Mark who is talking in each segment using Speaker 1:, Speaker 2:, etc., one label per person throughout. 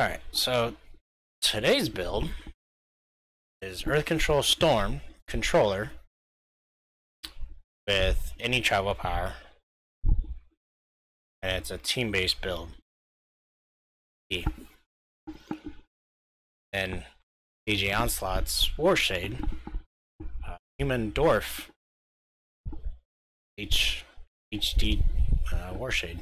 Speaker 1: Alright, so today's build is Earth Control Storm controller with any travel power. And it's a team based build. E. And DJ Onslaught's Warshade, uh, Human Dwarf, H HD uh, Warshade.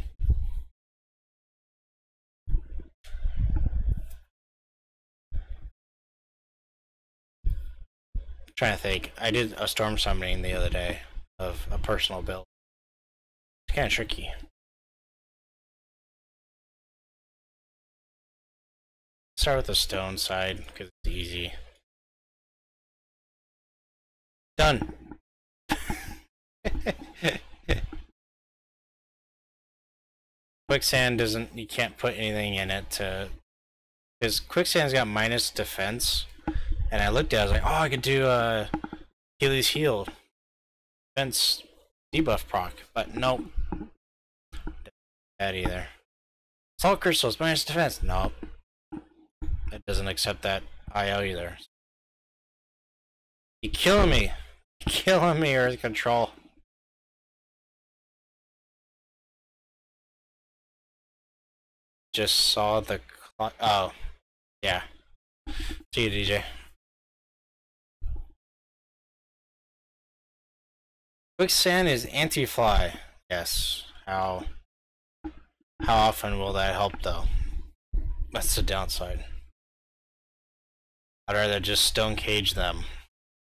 Speaker 1: Trying to think. I did a storm summoning the other day of a personal build. It's kind of tricky. Start with the stone side because it's easy. Done. quicksand doesn't. You can't put anything in it to. Because quicksand's got minus defense and I looked at it, I was like, oh, I could do uh, Achilles' Heel. Defense debuff proc. But nope. That either. Salt Crystals, minus defense. Nope. It doesn't accept that IO either. You killing me. you killing me, Earth Control. Just saw the... clock. Oh. Yeah. See you, DJ. Quicksand is anti-fly. Yes. How how often will that help though? That's the downside. I'd rather just stone cage them.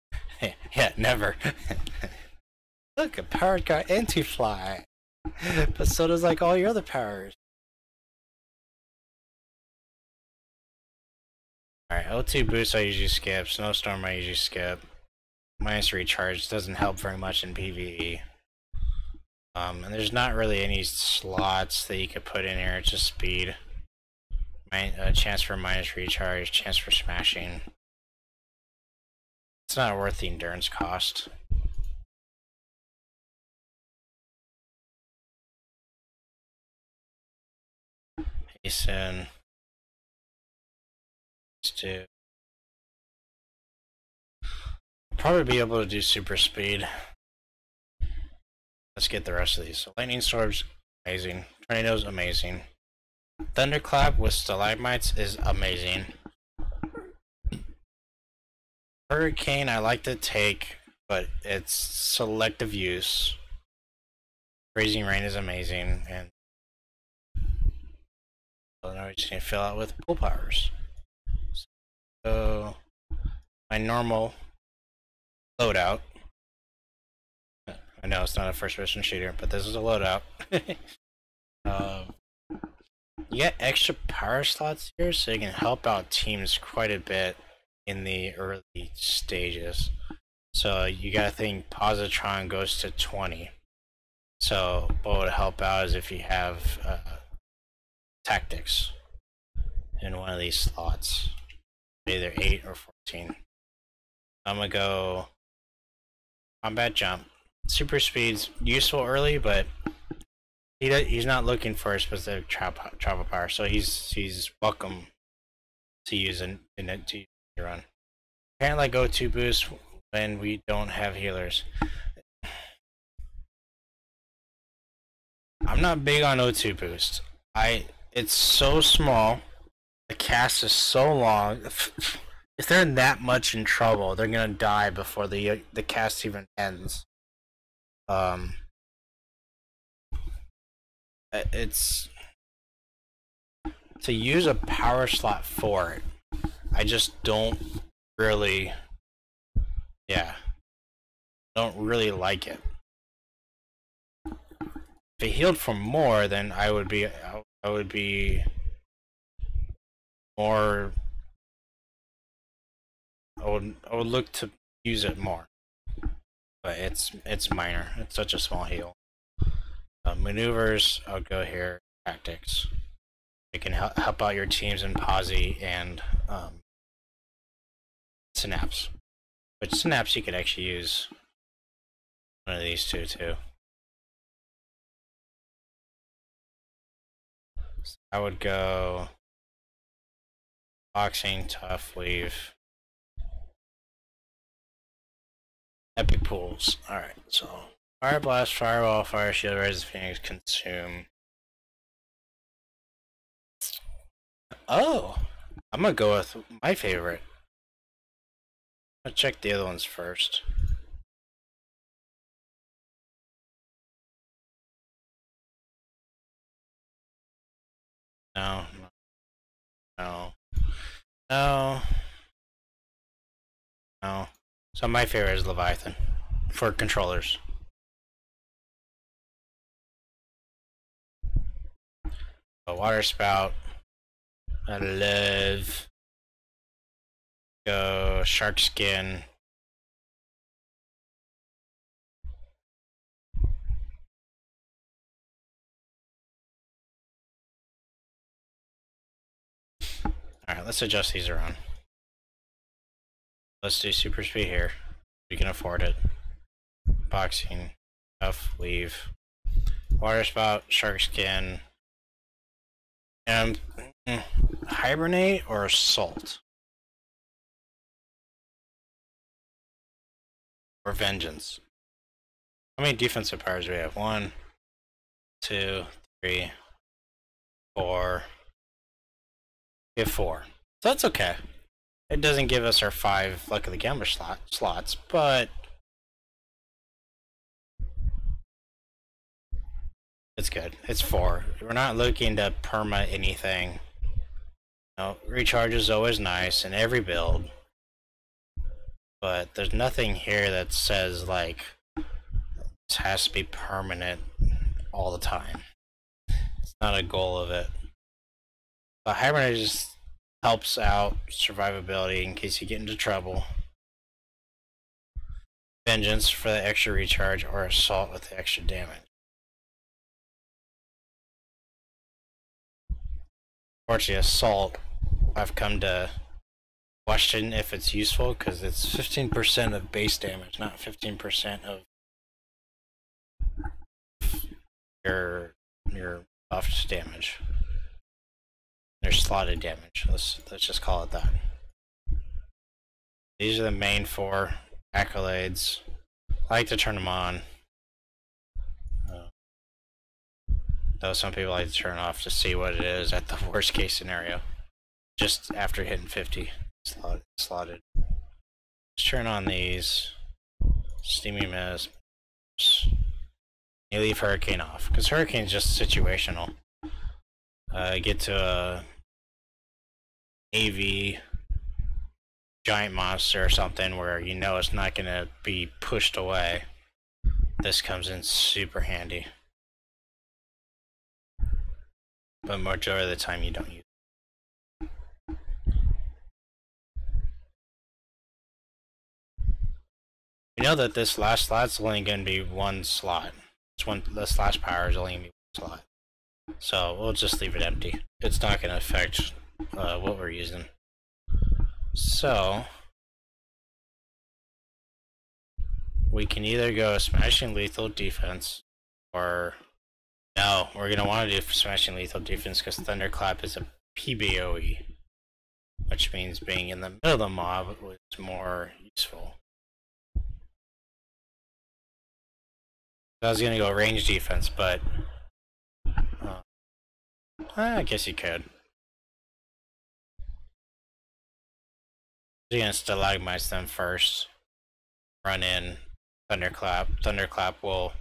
Speaker 1: yeah, never. Look, a powered got anti-fly. But so does like all your other powers. Alright, O2 boost I usually skip, snowstorm I usually skip minus recharge doesn't help very much in PvE. Um, and there's not really any slots that you could put in here, it's just speed. a chance for minus recharge, chance for smashing. It's not worth the endurance cost. Hasten. Let's do probably be able to do super speed. Let's get the rest of these. So lightning storms, amazing. Tornadoes, amazing. Thunderclap with stalagmites is amazing. Hurricane, I like to take, but it's selective use. Freezing Rain is amazing, and we just need to fill out with pool powers. So my normal loadout. I know it's not a first person shooter, but this is a loadout. um, you get extra power slots here, so you can help out teams quite a bit in the early stages. So you gotta think positron goes to 20. So what would help out is if you have uh, tactics in one of these slots, either 8 or 14. I'm gonna go Combat jump. Super speed's useful early, but he he's not looking for a specific travel travel power, so he's he's welcome to use in, in it to run. Can't let go to boost when we don't have healers. I'm not big on O2 boost. I it's so small. The cast is so long. if they're in that much in trouble, they're gonna die before the the cast even ends. Um, it's to use a power slot for it. I just don't really, yeah, don't really like it. If it healed for more, then I would be, I would be more I would I would look to use it more, but it's it's minor. It's such a small heal. Uh, maneuvers, I'll go here. Tactics. It can help help out your teams in posi and um, synapse. Which synapse you could actually use one of these two too. I would go boxing, tough, weave. Epic pools. Alright, so Fire Blast, Firewall, Fire Shield, Rise of Phoenix, Consume. Oh! I'm gonna go with my favorite. I'll check the other ones first. No, no, no, no. So my favorite is Leviathan for controllers. A water spout. I love. Go shark skin. Alright, let's adjust these around. Let's do super speed here. We can afford it. Boxing, F, leave. Water spout, shark skin. And mm, hibernate or assault? Or vengeance. How many defensive powers do we have? One, two, three, four. We have four. So that's okay. It doesn't give us our five Luck of the Gambler slot, slots, but it's good. It's four. We're not looking to perma anything. No, recharge is always nice in every build. But there's nothing here that says like this has to be permanent all the time. It's not a goal of it. But Hibernate just helps out survivability in case you get into trouble. Vengeance for the extra recharge or Assault with the extra damage. Fortunately, Assault, I've come to question if it's useful because it's 15% of base damage, not 15% of your your buffed damage. There's slotted damage. Let's let's just call it that. These are the main four accolades. I like to turn them on. Uh, though some people like to turn off to see what it is at the worst case scenario. Just after hitting 50 slot, slotted. Let's turn on these. Steamy Mist. You leave Hurricane off. Because Hurricane's just situational. Uh, get to a AV giant monster or something where you know it's not going to be pushed away, this comes in super handy. But majority of the time you don't use it. You know that this last slot's only going to be one slot. This one, this last power is only going to be one slot. So we'll just leave it empty. It's not going to affect uh, what we're using. So, we can either go smashing lethal defense, or no, we're going to want to do smashing lethal defense because Thunderclap is a PBOE, which means being in the middle of the mob was more useful. I was to go range defense, but uh, I guess you could. Against Stalagmites them first. Run in Thunderclap. Thunderclap will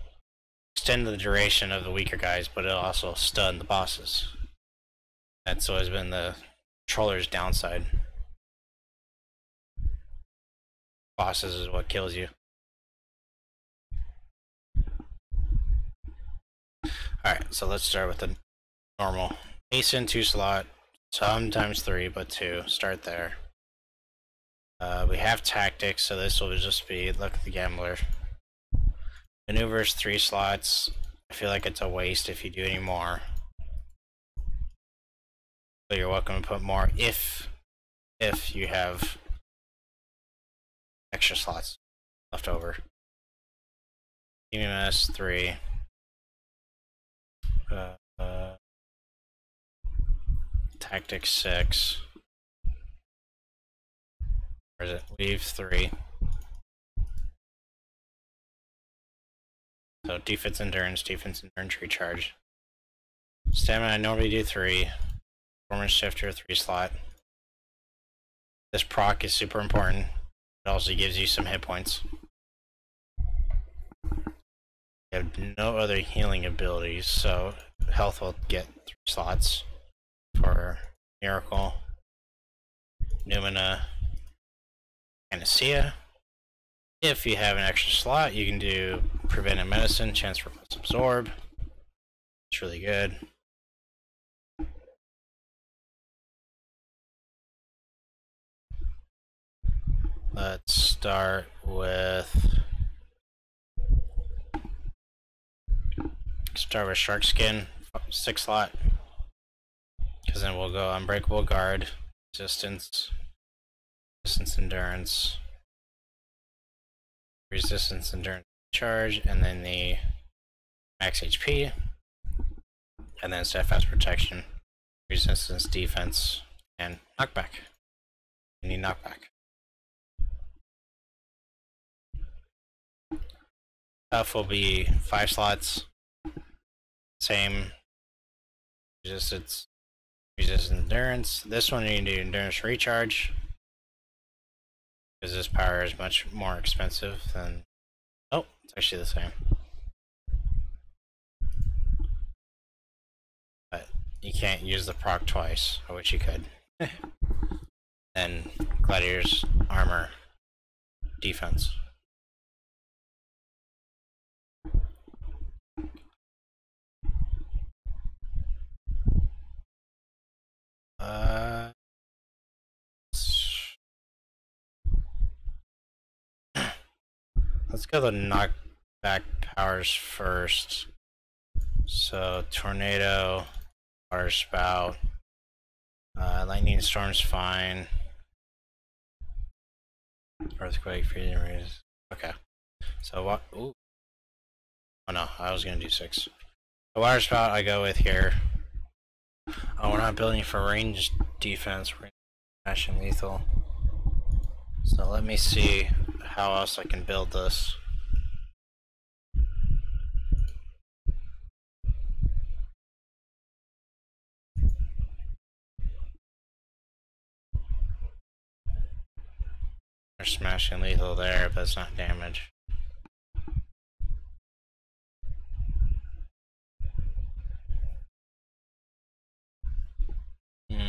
Speaker 1: extend the duration of the weaker guys, but it'll also stun the bosses. That's always been the troller's downside. Bosses is what kills you. Alright, so let's start with the normal. Hasten two slot, sometimes three, but two. Start there. Uh, we have tactics, so this will just be luck of the gambler. Maneuvers three slots. I feel like it's a waste if you do any more. But you're welcome to put more if if you have extra slots left over. EMS three. Uh, uh, tactics six. Where is it? Weave three. So defense endurance, defense endurance recharge. Stamina I normally do three. Performance shifter, three slot. This proc is super important. It also gives you some hit points. You have no other healing abilities, so health will get three slots for Miracle, Numina, Panacea. If you have an extra slot, you can do Preventive Medicine, Chance for plus Absorb. It's really good. Let's start with start with shark skin, six slot. Because then we'll go unbreakable guard, resistance, resistance endurance, resistance endurance charge, and then the max HP, and then steadfast protection, resistance defense, and knockback. You need knockback. Tough will be five slots. Same resistance, resistance endurance. This one you do endurance recharge. Because this power is much more expensive than Oh, it's actually the same. But you can't use the proc twice. I wish you could. and Gladiator's armor defense. Uh, let's go the knockback powers first. So tornado, water spout, uh, lightning storm's fine. Earthquake, freezing rays. Okay. So what? Ooh. Oh no, I was gonna do six. The water spout I go with here. Oh, we're not building for range defense. We're smashing lethal. So let me see how else I can build this. We're smashing lethal there, but it's not damage. This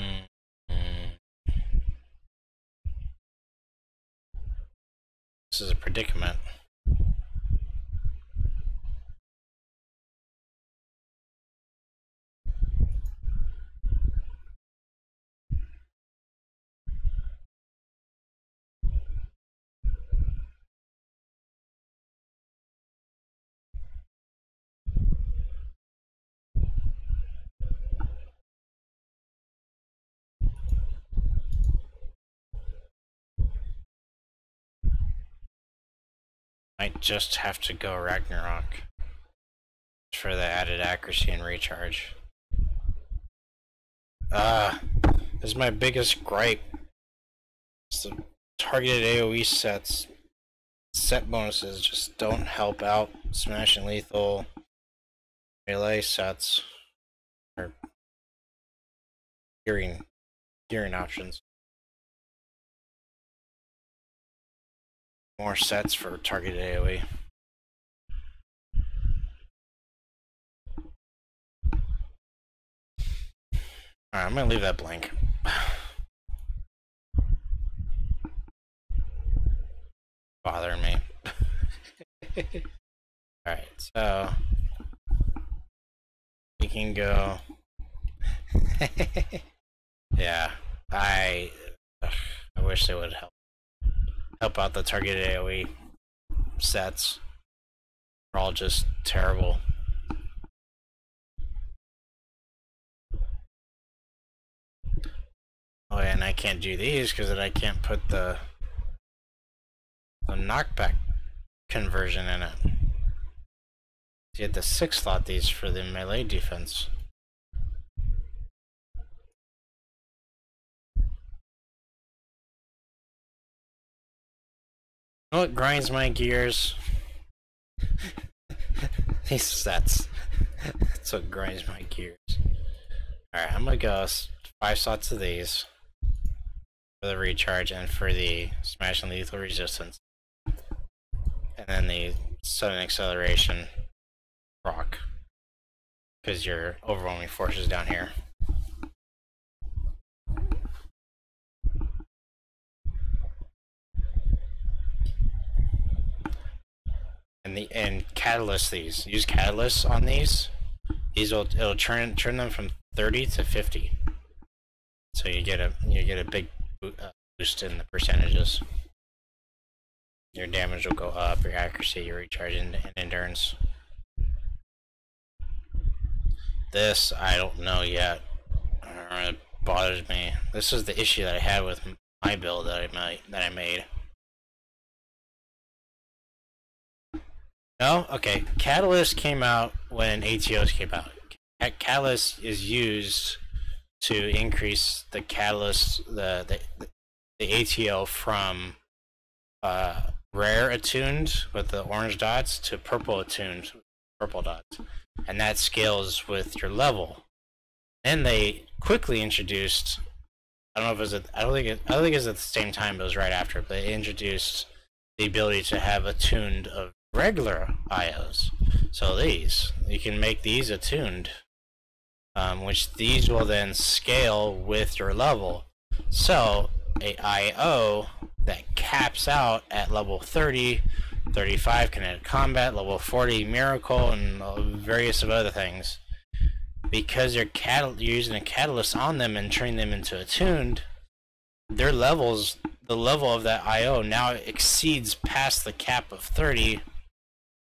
Speaker 1: is a predicament. Might just have to go Ragnarok for the added accuracy and recharge. Ah, uh, this is my biggest gripe. It's the targeted AoE sets, set bonuses just don't help out Smash and Lethal melee sets or gearing gearing options. More sets for targeted AoE. Alright, I'm gonna leave that blank. Bothering me. Alright, so we can go. yeah, I. Ugh, I wish they would help help out the targeted AoE sets. They're all just terrible. Oh, and I can't do these because then I can't put the the knockback conversion in it. You have to six slot these for the melee defense. Oh, what grinds my gears? These sets. That's what grinds my gears. Alright, I'm gonna go five slots of these for the recharge and for the smash and lethal resistance. And then the sudden acceleration proc. Because your overwhelming force is down here. And the and catalyst these. Use catalysts on these. These will it'll turn turn them from 30 to 50. So you get a you get a big uh, boost in the percentages. Your damage will go up, your accuracy, your recharge, and, and endurance. This, I don't know yet. It bothers me. This is the issue that I had with my build that I made. That I made. No? Okay. Catalyst came out when ATOs came out. Catalyst is used to increase the catalyst, the, the, the ATO from uh, rare attuned with the orange dots to purple attuned purple dots. And that scales with your level. Then they quickly introduced I don't know if it was at, I don't think it, I don't think it was at the same time, but it was right after. But they introduced the ability to have attuned of regular IOs. So these, you can make these attuned, um, which these will then scale with your level. So a IO that caps out at level 30, 35 kinetic combat, level 40 miracle, and various of other things. Because you're, you're using a catalyst on them and turning them into attuned, their levels, the level of that IO now exceeds past the cap of 30,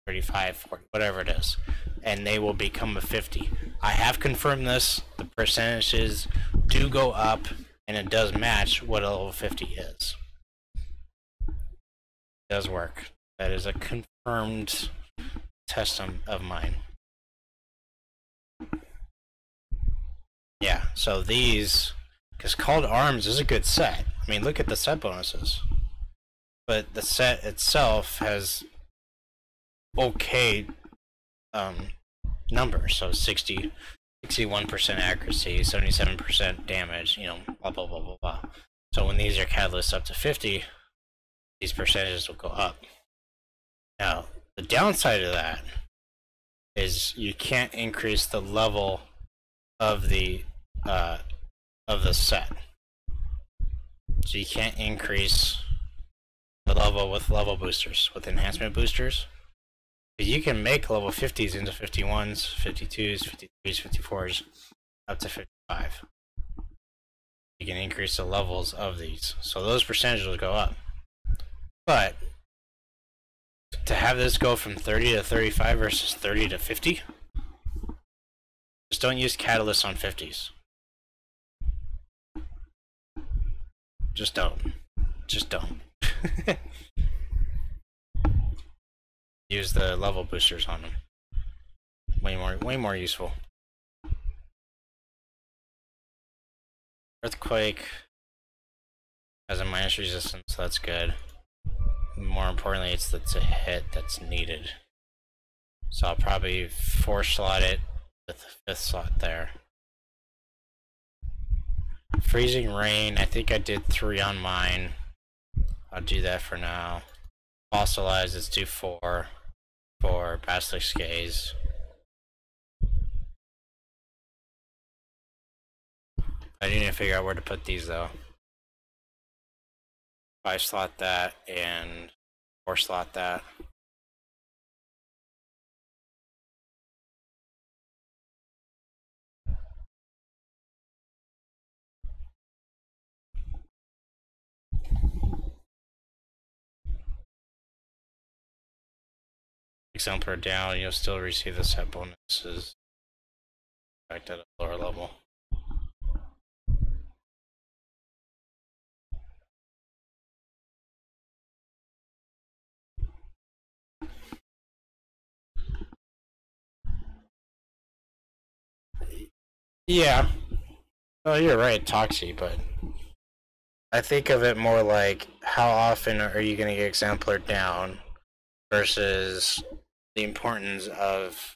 Speaker 1: 35, 40, whatever it is, and they will become a 50. I have confirmed this. The percentages do go up and it does match what a level 50 is. It does work. That is a confirmed test of mine. Yeah, so these, because Called Arms is a good set. I mean, look at the set bonuses. But the set itself has okay um, numbers. So 60, 61% accuracy, 77% damage, you know, blah, blah, blah, blah, blah. So when these are catalysts up to 50, these percentages will go up. Now, the downside of that is you can't increase the level of the uh, of the set. So you can't increase the level with level boosters, with enhancement boosters you can make level 50s into 51s, 52s, 53s, 54s, up to 55. You can increase the levels of these. So those percentages go up. But to have this go from 30 to 35 versus 30 to 50, just don't use catalysts on 50s. Just don't. Just don't. use the level boosters on them. Way more, way more useful. Earthquake has a minus resistance, so that's good. More importantly, it's the to hit that's needed. So I'll probably four slot it with the fifth slot there. Freezing rain, I think I did three on mine. I'll do that for now. Fossilize, let's do four for Basilisk Gaze. I need to figure out where to put these though. Five slot that and four slot that. Exemplar down, you'll still receive the set bonuses at a lower level. Yeah. Oh, you're right, Toxie, but I think of it more like how often are you going to get exemplar down versus the importance of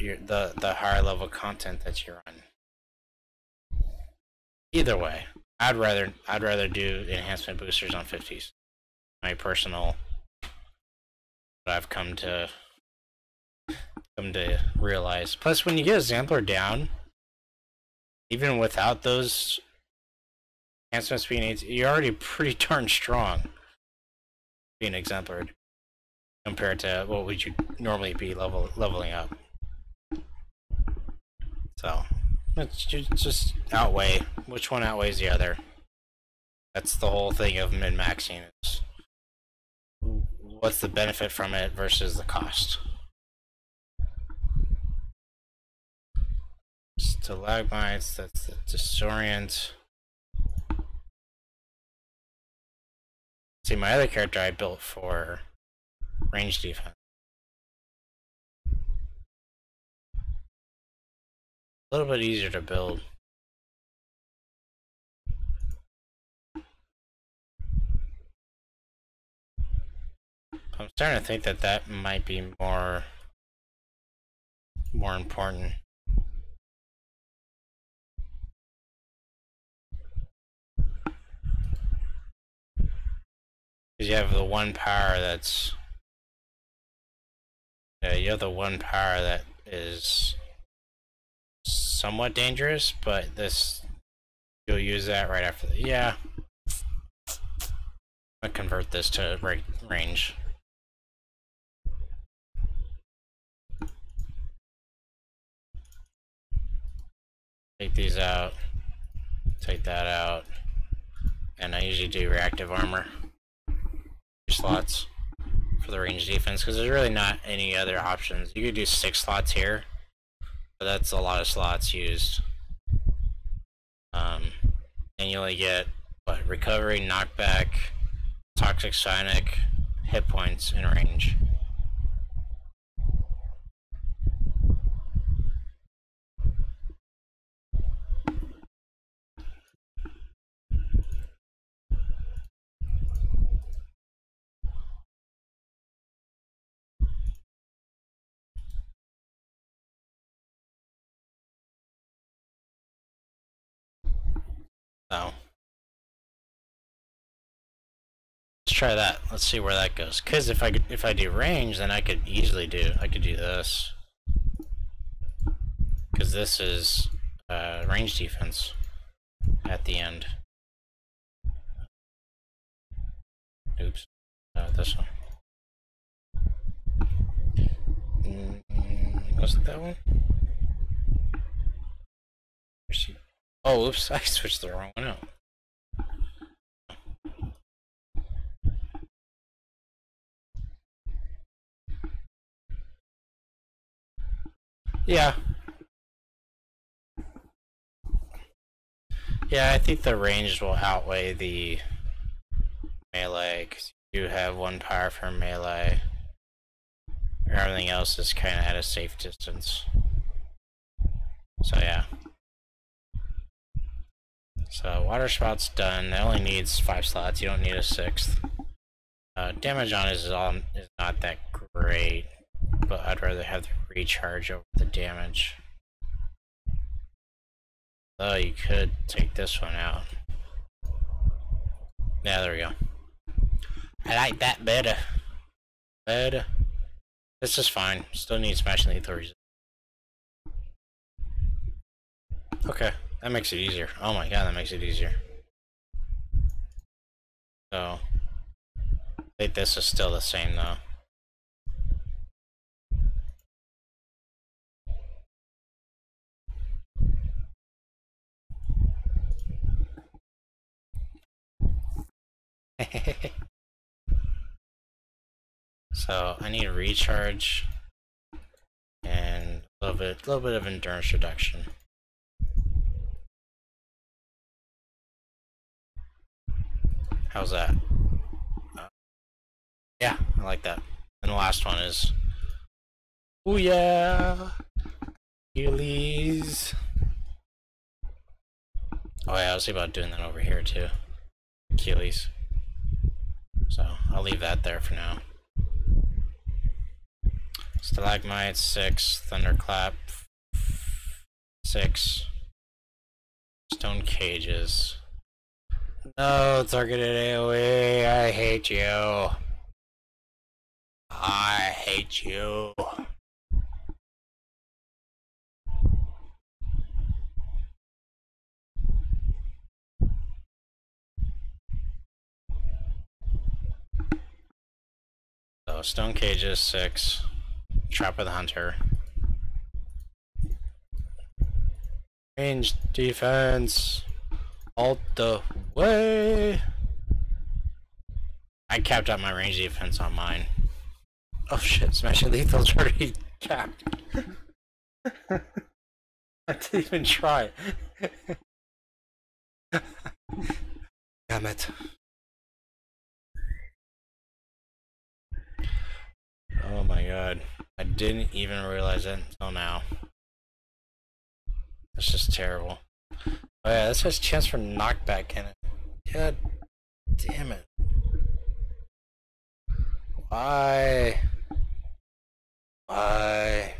Speaker 1: your, the the higher level content that you're on. Either way, I'd rather I'd rather do enhancement boosters on 50s. My personal I've come to come to realize. Plus when you get a exemplar down, even without those enhancements being you're already pretty darn strong being exemplar compared to what would you normally be level leveling up. So it's just outweigh which one outweighs the other. That's the whole thing of min maxing is what's the benefit from it versus the cost. Stalagmites, that's the disorient. See, my other character I built for range defense. A little bit easier to build. I'm starting to think that that might be more more important. Because you have the one power that's yeah, you have the one power that is somewhat dangerous, but this you'll use that right after the yeah. I convert this to range. Take these out, take that out, and I usually do reactive armor slots for the range defense because there's really not any other options. You could do six slots here, but that's a lot of slots used. Um, and you only get what recovery, knockback, toxic psionic, hit points and range. Try that. Let's see where that goes. Because if I if I do range, then I could easily do I could do this. Because this is uh, range defense at the end. Oops, uh, this one. Mm, was it that one? Oh, oops, I switched the wrong one out. Yeah. Yeah, I think the range will outweigh the melee, because you do have one power for melee. Everything else is kind of at a safe distance. So yeah. So water spout's done. It only needs five slots. You don't need a sixth. Uh, damage on is all is not that great, but I'd rather have the recharge over the damage. Though you could take this one out. Yeah, there we go. I like that better. Better. This is fine. Still need smashing lethal resist. Okay. That makes it easier. Oh my god, that makes it easier. So, I think this is still the same though. so I need a recharge and a little bit, a little bit of endurance reduction. How's that? Uh, yeah, I like that. And the last one is... Oh yeah! Achilles! Oh yeah, I was about doing that over here too. Achilles. So I'll leave that there for now. Stalagmite, 6. Thunderclap, 6. Stone cages. No, targeted AoE, I hate you. I hate you. Stone cages, 6. Trap of the Hunter. Range defense. All the way. I capped out my range defense on mine. Oh shit, Smashing Lethal's already capped. I didn't even try. Damn it. Oh my god. I didn't even realize it until now. That's just terrible. Oh yeah, this has chance for knockback in it. God damn it. Why? Why?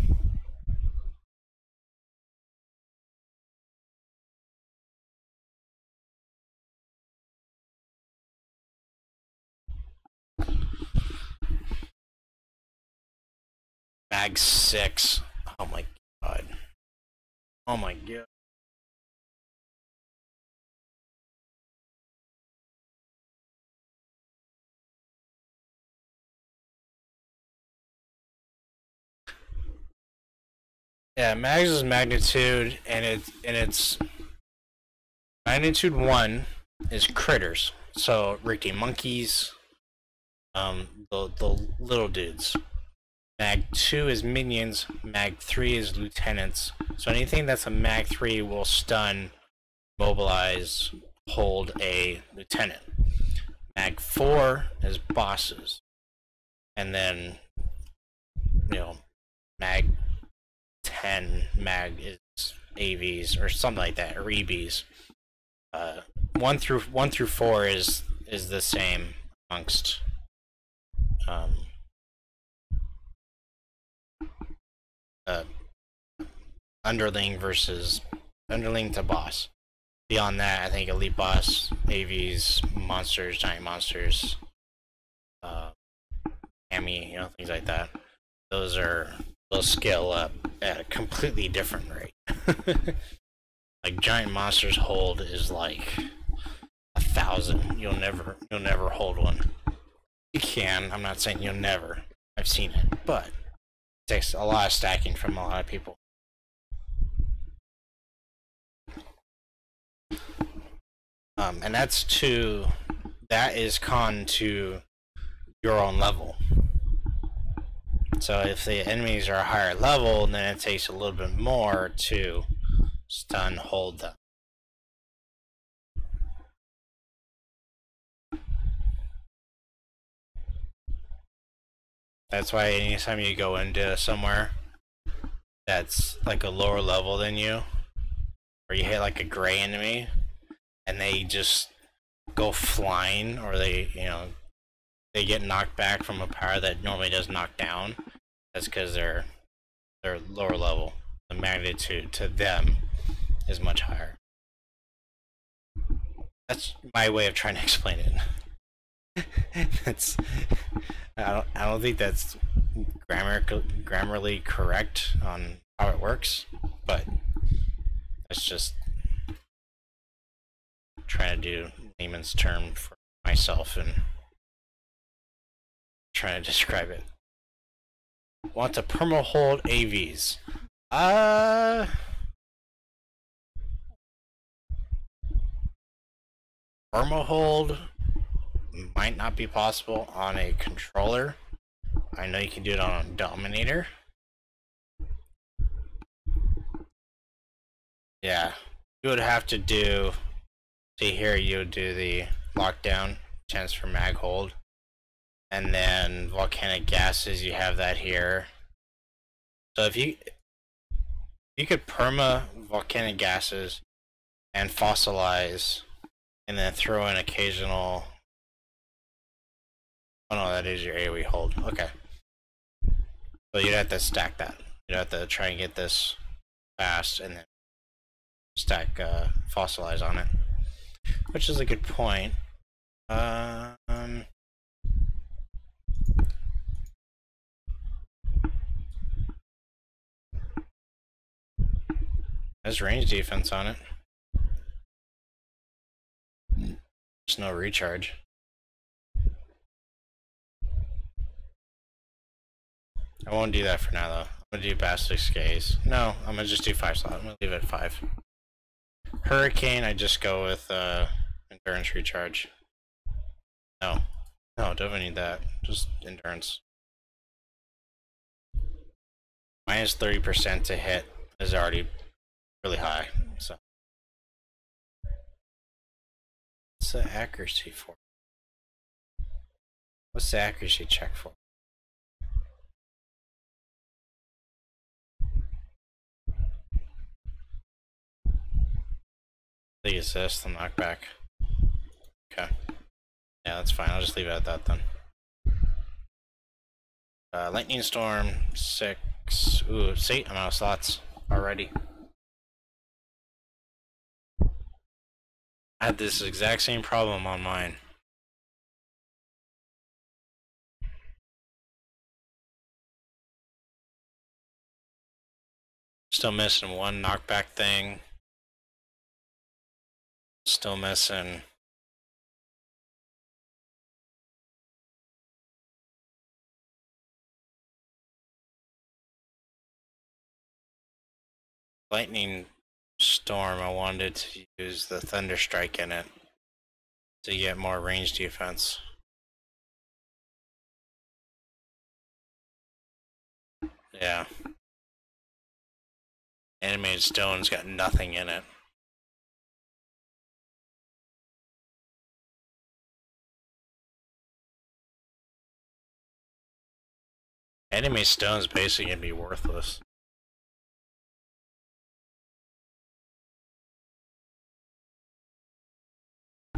Speaker 1: Mag 6. Oh my god. Oh my god. Yeah, mags is magnitude, and it and it's magnitude one is critters. So Rikti monkeys, um, the the little dudes. Mag 2 is minions, Mag 3 is lieutenants. So anything that's a Mag 3 will stun, mobilize, hold a lieutenant. Mag 4 is bosses. And then, you know, Mag 10, Mag is AVs or something like that, or EBs. Uh, 1 through 1 through 4 is is the same amongst um, uh, underling versus underling to boss. Beyond that, I think elite boss, AVs, monsters, giant monsters, uh, Amy, you know, things like that. Those are those scale up at a completely different rate. like giant monsters hold is like a thousand. You'll never you'll never hold one. You can. I'm not saying you'll never. I've seen it, but takes a lot of stacking from a lot of people. Um, and that's to that is con to your own level. So if the enemies are a higher level, then it takes a little bit more to stun hold them. That's why anytime you go into somewhere that's like a lower level than you, or you hit like a gray enemy, and they just go flying, or they, you know, they get knocked back from a power that normally does knock down, that's because they're they're lower level. The magnitude to them is much higher. That's my way of trying to explain it. that's I don't, I don't think that's grammar grammarly correct on how it works, but it's just trying to do layman's term for myself and trying to describe it. Want to perma hold AVs? Uh. Perma hold might not be possible on a controller. I know you can do it on a Dominator. Yeah, you would have to do, see here, you would do the lockdown, chance for mag hold. And then volcanic gases, you have that here. So if you, you could perma volcanic gases and fossilize and then throw in occasional Oh no, that is your AoE hold. Okay. So you'd have to stack that. You'd have to try and get this fast and then stack uh, fossilize on it. Which is a good point. Um, There's range defense on it. There's no recharge. I won't do that for now though. I'm gonna do Basilisk Gaze. No, I'm gonna just do 5 slot. I'm gonna leave it at 5. Hurricane, I just go with uh, Endurance Recharge. No. No, don't need that. Just Endurance. Minus 30% to hit is already really high. So, what's the accuracy for? What's the accuracy check for? The assist, the knockback. Okay. Yeah, that's fine. I'll just leave it at that then. Uh, Lightning Storm, six. Ooh, see, I'm out of slots already. I had this exact same problem on mine. Still missing one knockback thing. Still missing. Lightning Storm, I wanted to use the Thunder Strike in it to get more range defense. Yeah. Animated Stone's got nothing in it. Enemy stone's basically gonna be worthless.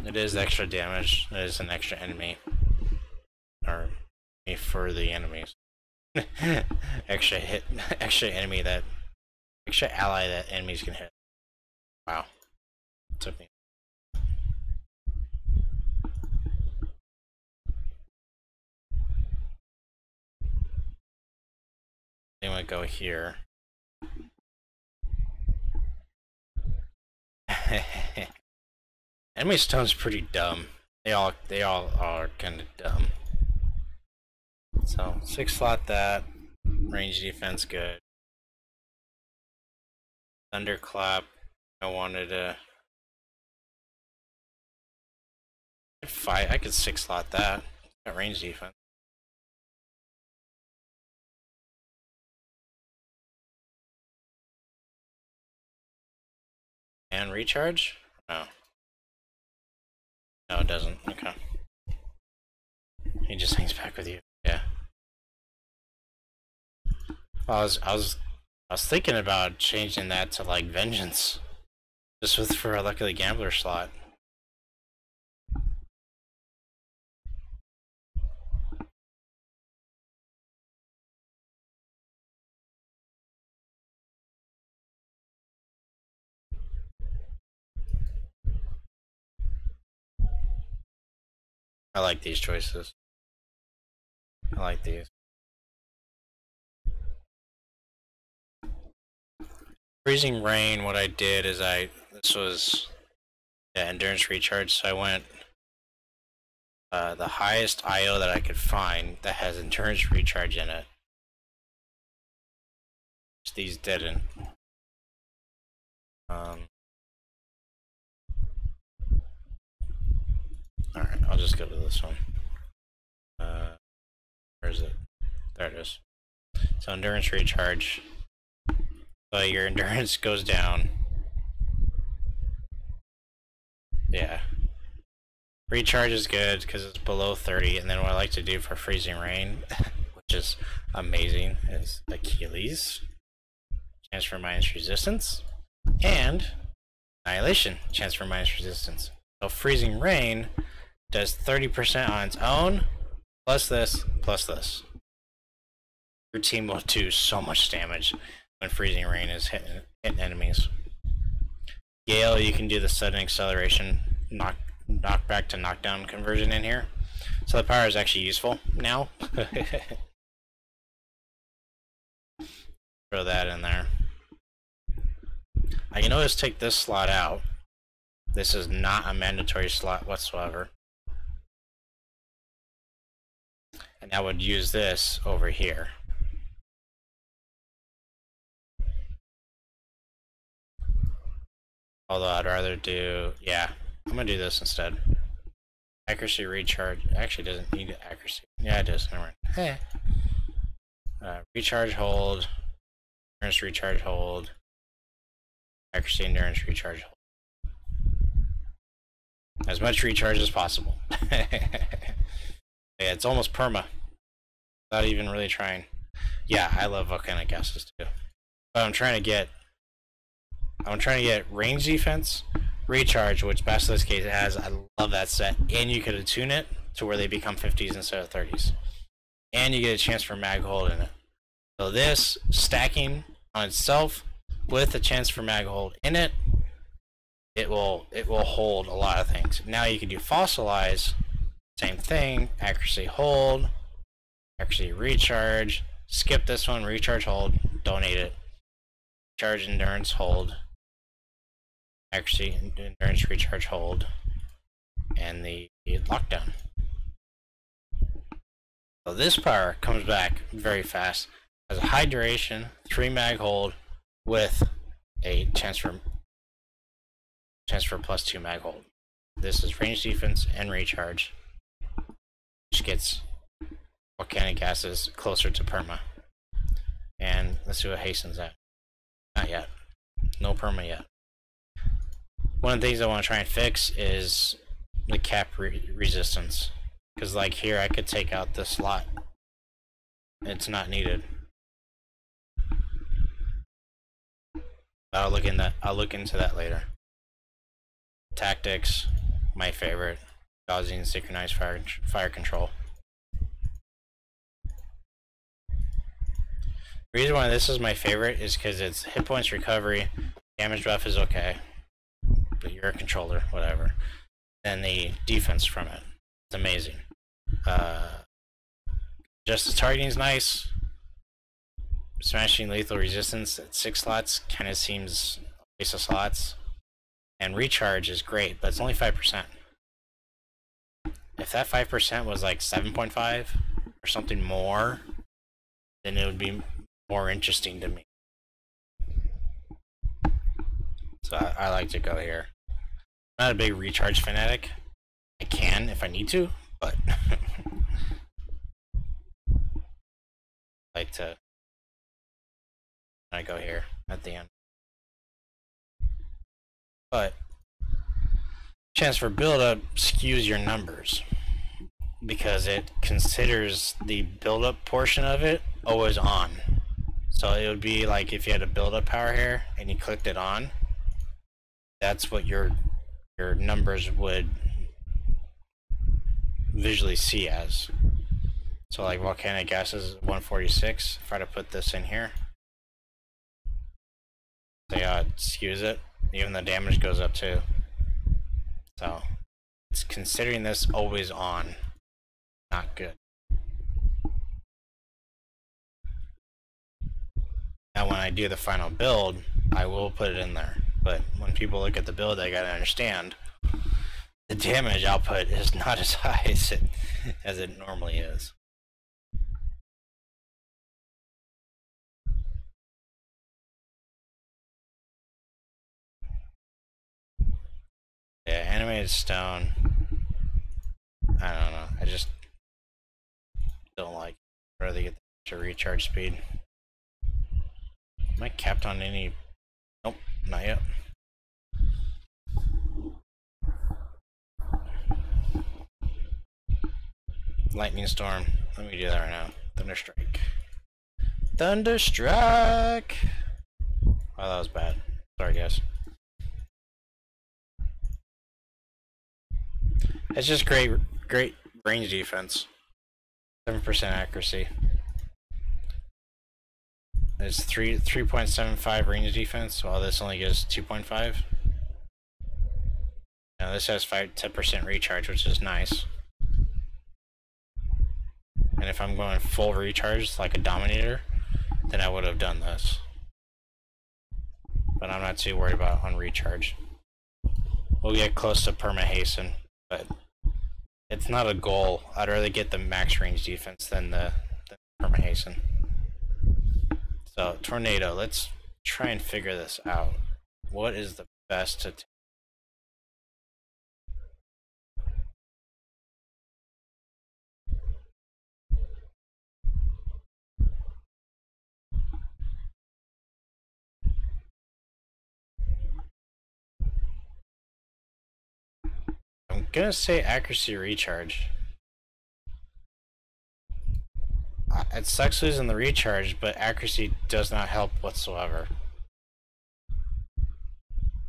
Speaker 1: It is extra damage. It is an extra enemy. Or for the enemies. extra hit extra enemy that extra ally that enemies can hit. Wow. Took me. Then we go here. Enemy Stone's pretty dumb. They all they all are kind of dumb. So six slot that range defense good. Thunderclap. I wanted to fight. I could six slot that. Got range defense. And recharge? No. No, it doesn't. Okay. He just hangs back with you. Yeah. I was, I was, I was thinking about changing that to like vengeance, just with for a lucky gambler slot. I like these choices. I like these. Freezing Rain, what I did is I, this was the endurance recharge, so I went uh, the highest IO that I could find that has endurance recharge in it. These didn't. Um, Alright, I'll just go to this one. Uh, where is it? There it is. So endurance recharge. So your endurance goes down. Yeah. Recharge is good because it's below 30, and then what I like to do for freezing rain, which is amazing, is Achilles. Chance for minus resistance. And Annihilation. Chance for minus resistance. So freezing rain does 30% on its own, Plus this, plus this. Your team will do so much damage when freezing rain is hitting, hitting enemies. Gale, you can do the sudden acceleration knock knockback to knockdown conversion in here. So the power is actually useful now. Throw that in there. I can always take this slot out. This is not a mandatory slot whatsoever. And I would use this over here. Although I'd rather do, yeah, I'm gonna do this instead. Accuracy recharge actually doesn't need accuracy. Yeah, it does. Never mind. Hey. Uh, recharge hold, endurance recharge hold, accuracy endurance recharge hold. As much recharge as possible. yeah, it's almost perma. Without even really trying. Yeah, I love volcanic gases too. But I'm trying to get I'm trying to get range defense, recharge, which Basilisk Gaze has. I love that set. And you could attune it to where they become 50s instead of 30s. And you get a chance for mag hold in it. So this stacking on itself with a chance for mag hold in it, it will it will hold a lot of things. Now you can do fossilize, same thing, accuracy hold, accuracy recharge, skip this one, recharge hold, donate it, charge endurance hold, accuracy, endurance, recharge, hold, and the lockdown. So this power comes back very fast. Has a high duration, 3 mag hold, with a transfer transfer plus 2 mag hold. This is range defense and recharge, which gets volcanic gases closer to perma. And let's see what hastens that. Not yet. No perma yet. One of the things I want to try and fix is the cap re resistance. Because like here, I could take out this slot. It's not needed. I'll look in that. I'll look into that later. Tactics, my favorite. Gaussian synchronized fire fire control. The reason why this is my favorite is because it's hit points recovery, damage buff is okay, but you're a controller, whatever. And the defense from it, it's amazing. Uh, just the targeting is nice. Smashing lethal resistance at six slots kind of seems a waste of slots. And recharge is great, but it's only 5%. If that 5% was like 7.5 or something more, then it would be more interesting to me. So I, I like to go here. I'm not a big recharge fanatic. I can if I need to, but like to I go here at the end. But chance for buildup skews your numbers because it considers the buildup portion of it always on. So it would be like if you had a buildup power here and you clicked it on, that's what your your numbers would visually see as. So like volcanic gases 146, if I to put this in here, yeah, it skews it, even the damage goes up too. So it's considering this always on, not good. Now when I do the final build, I will put it in there. But when people look at the build, they gotta understand the damage output is not as high as it, as it normally is. Yeah, animated stone. I don't know. I just don't like. I'd rather get to recharge speed. Am I capped on any Nope, not yet. Lightning storm. Let me do that right now. Thunderstrike. Thunderstrike! Oh, that was bad. Sorry, guys. It's just great, great range defense. 7% accuracy. It's 3 3.75 range defense, while this only gives 2.5. Now this has 5 10% recharge, which is nice. And if I'm going full recharge like a Dominator, then I would have done this. But I'm not too worried about on recharge. We'll get close to perma hasten, but it's not a goal. I'd rather get the max range defense than the, the. So tornado, let's try and figure this out. What is the best to gonna say accuracy recharge. It sucks losing the recharge, but accuracy does not help whatsoever.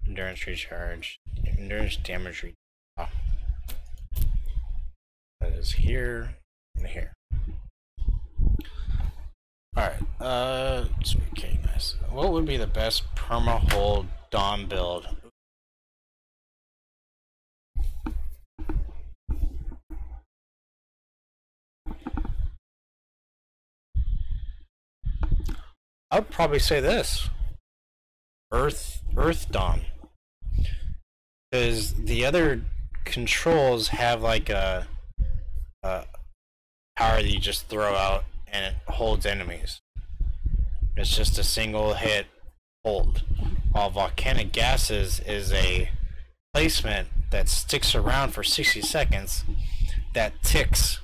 Speaker 1: Endurance recharge. Endurance damage recharge. Oh. That is here and here. Alright, uh, okay, nice. What would be the best perma hold Dom build? I'd probably say this. Earth Earth Dom. Because the other controls have like a, a power that you just throw out and it holds enemies. It's just a single hit hold. While volcanic gases is a placement that sticks around for 60 seconds that ticks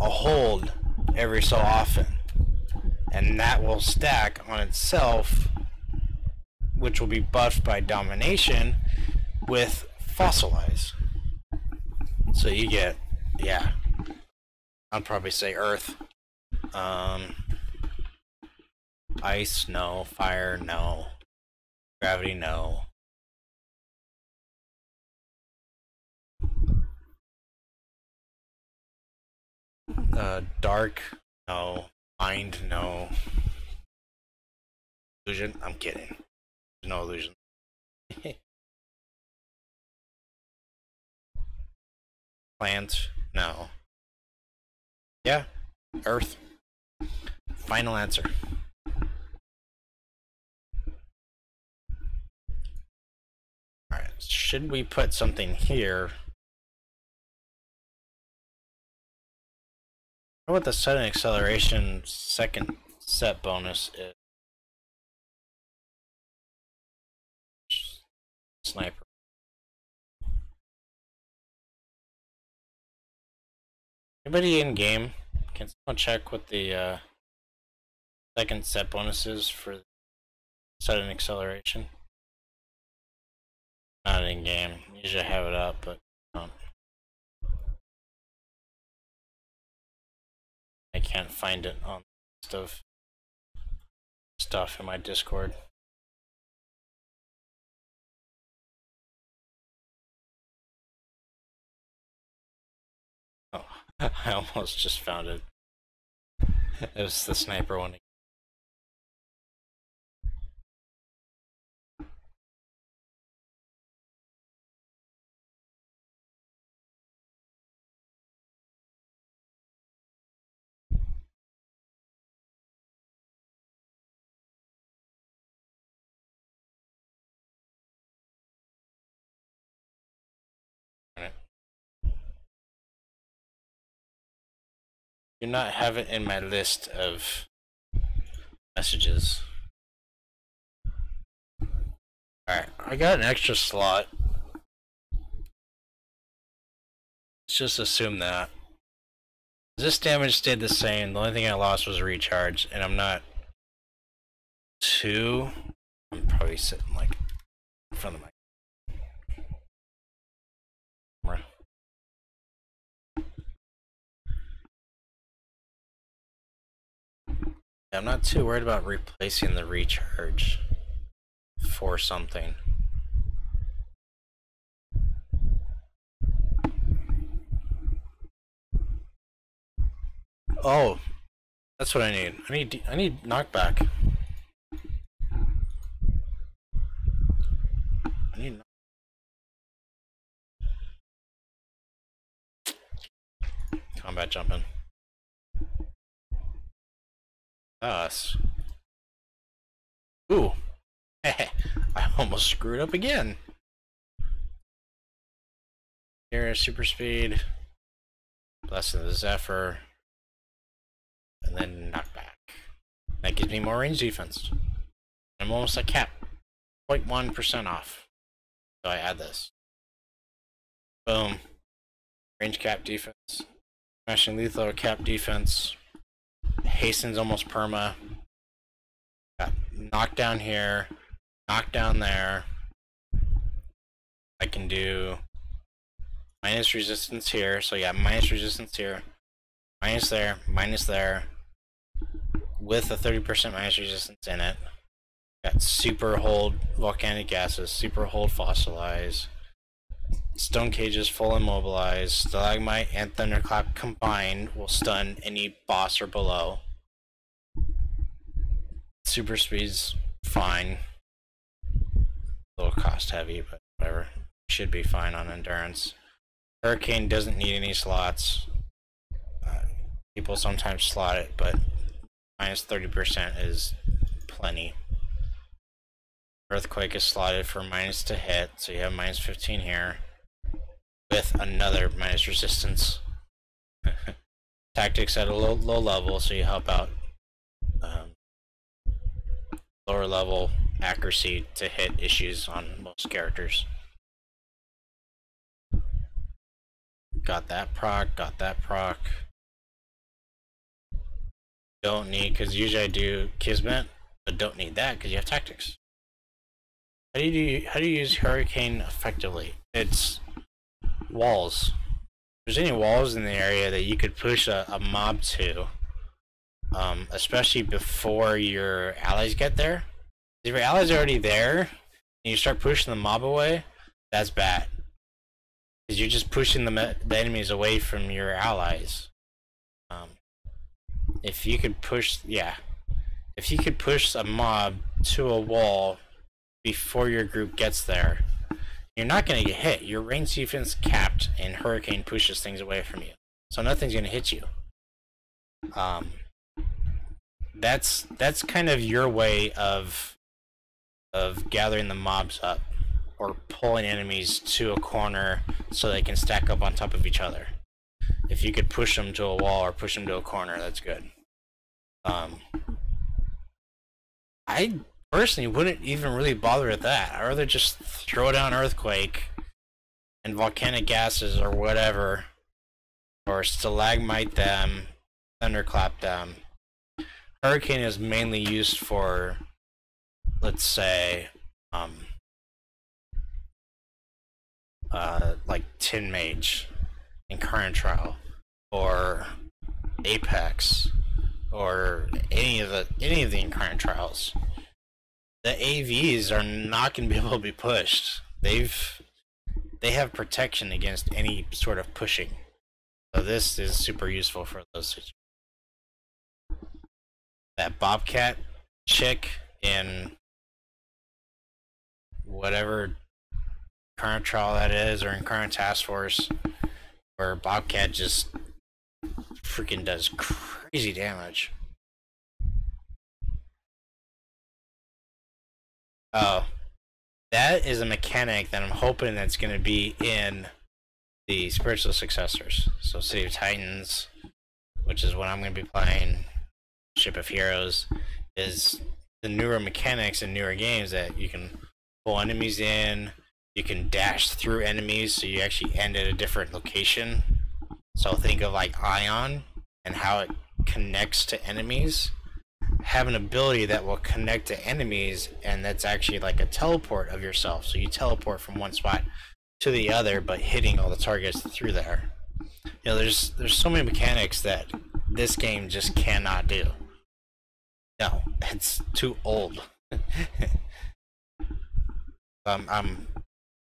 Speaker 1: a hold every so often and that will stack on itself, which will be buffed by domination with fossilize. So you get, yeah, I'd probably say earth. Um, ice, no. Fire, no. Gravity, no. Uh, dark, no. Mind, no. Illusion? I'm kidding. There's no illusion. Plant? No. Yeah. Earth. Final answer. Alright, should we put something here? What the sudden acceleration second set bonus is. Sniper. Anybody in game? Can someone check what the uh, second set bonus is for sudden acceleration? Not in game. Usually I have it up, but I can't find it on the list of stuff in my Discord. Oh, I almost just found it. It was the sniper one do not have it in my list of messages. Alright, I got an extra slot. Let's just assume that. This damage stayed the same. The only thing I lost was recharge, and I'm not too. I'm probably sitting like in front of my I'm not too worried about replacing the recharge for something. Oh, that's what I need. I need I need knockback. I need. Combat jumping. Us. Ooh. I almost screwed up again. Here, super speed. Blessing the Zephyr. And then knockback. That gives me more range defense. I'm almost at cap. 0.1% off. So I add this. Boom. Range cap defense. Smashing lethal cap defense. Hastens almost perma. Got knockdown here. knock down there. I can do minus resistance here. So yeah, minus resistance here. Minus there, minus there. With a 30% minus resistance in it. Got super hold volcanic gases, super hold fossilize. Stone cages full immobilize. Stalagmite and thunderclap combined will stun any boss or below. Super speed's fine. A little cost heavy, but whatever. Should be fine on endurance. Hurricane doesn't need any slots. Uh, people sometimes slot it, but minus 30% is plenty. Earthquake is slotted for minus to hit, so you have minus 15 here. With another minus resistance. Tactics at a low, low level, so you help out um, lower level accuracy to hit issues on most characters. Got that proc, got that proc. Don't need, because usually I do Kismet, but don't need that because you have tactics. How do you how do you use Hurricane effectively? It's walls. If there's any walls in the area that you could push a, a mob to, um, especially before your allies get there. If your allies are already there, and you start pushing the mob away, that's bad. Because you're just pushing the, the enemies away from your allies. Um, if you could push, yeah. If you could push a mob to a wall before your group gets there, you're not going to get hit. Your range defense capped, and Hurricane pushes things away from you. So nothing's going to hit you. Um, that's that's kind of your way of of gathering the mobs up or pulling enemies to a corner so they can stack up on top of each other. If you could push them to a wall or push them to a corner, that's good. Um, I personally wouldn't even really bother with that. I'd rather just throw down Earthquake and volcanic gases or whatever, or stalagmite them, thunderclap them. Hurricane is mainly used for, let's say, um, uh, like Tin Mage in Current Trial, or Apex, or any of the any of the Incarnate Trials. The AVs are not going to be able to be pushed. They've they have protection against any sort of pushing. So this is super useful for those situations. That Bobcat chick in whatever current trial that is, or in current task force, where Bobcat just freaking does crazy damage. Oh, that is a mechanic that I'm hoping that's going to be in the spiritual successors. So City of Titans, which is what I'm going to be playing, Ship of Heroes, is the newer mechanics and newer games that you can pull enemies in, you can dash through enemies so you actually end at a different location. So think of like Ion and how it connects to enemies. Have an ability that will connect to enemies and that's actually like a teleport of yourself. So you teleport from one spot to the other but hitting all the targets through there. You know, there's there's so many mechanics that this game just cannot do. No, it's too old. um, I'm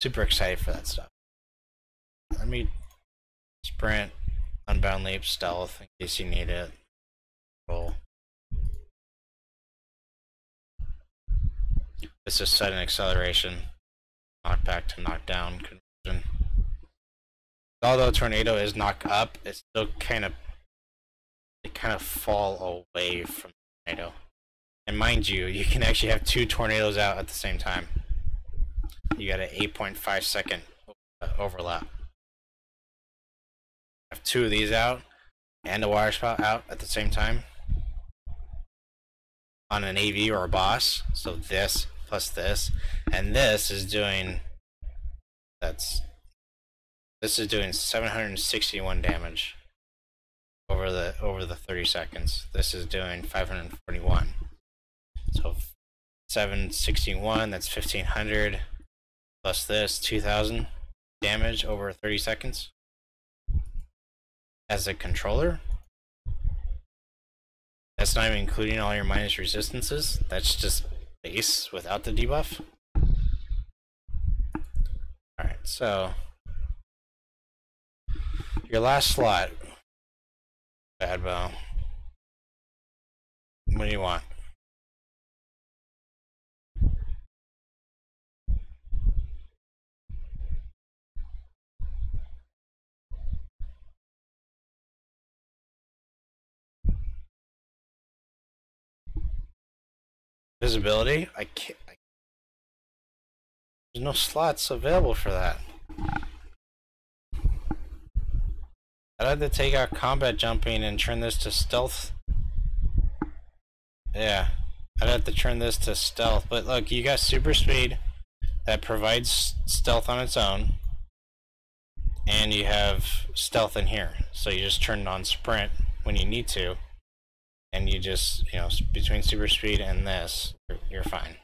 Speaker 1: super excited for that stuff. Let me sprint. Unbound leap, stealth, in case you need it. Roll. This is sudden acceleration. Knockback to knockdown conversion. Although tornado is knock up, it's still kind of they kind of fall away from tornado. And mind you, you can actually have two tornadoes out at the same time. You got an 8.5 second overlap. Have two of these out and a water spout out at the same time on an AV or a boss. So this plus this, and this is doing that's this is doing 761 damage over the over the 30 seconds. This is doing 541. So 761, that's 1500 plus this 2000 damage over 30 seconds. As a controller, that's not even including all your minus resistances. That's just base without the debuff. Alright, so your last slot, Bad Bow. What do you want? Visibility? I can't. I, there's no slots available for that. I'd have to take out combat jumping and turn this to stealth. Yeah, I'd have to turn this to stealth. But look, you got super speed that provides stealth on its own. And you have stealth in here. So you just turn on sprint when you need to and you just, you know, between super speed and this, you're, fine.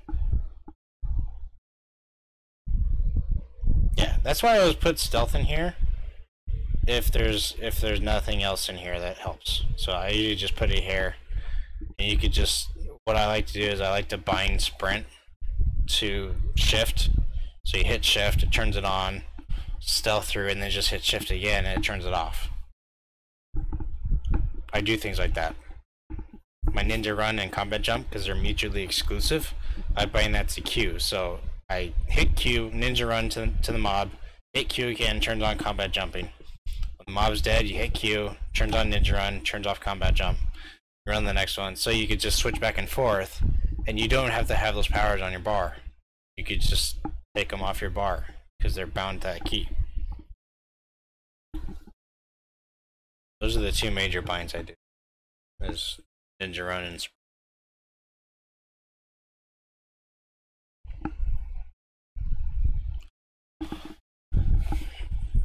Speaker 1: Yeah, that's why I always put stealth in here. If there's if there's nothing else in here that helps, so I usually just put it here, and you could just. What I like to do is I like to bind sprint to shift. So you hit shift, it turns it on, stealth through, and then just hit shift again, and it turns it off. I do things like that my ninja run and combat jump because they're mutually exclusive. I bind that to Q. So I hit Q, ninja run to, to the mob, hit Q again, turns on combat jumping. When the mob's dead, you hit Q, turns on ninja run, turns off combat jump. Run the next one. So you could just switch back and forth, and you don't have to have those powers on your bar. You could just take them off your bar because they're bound to that key. Those are the two major binds I do. Is Ninja Run and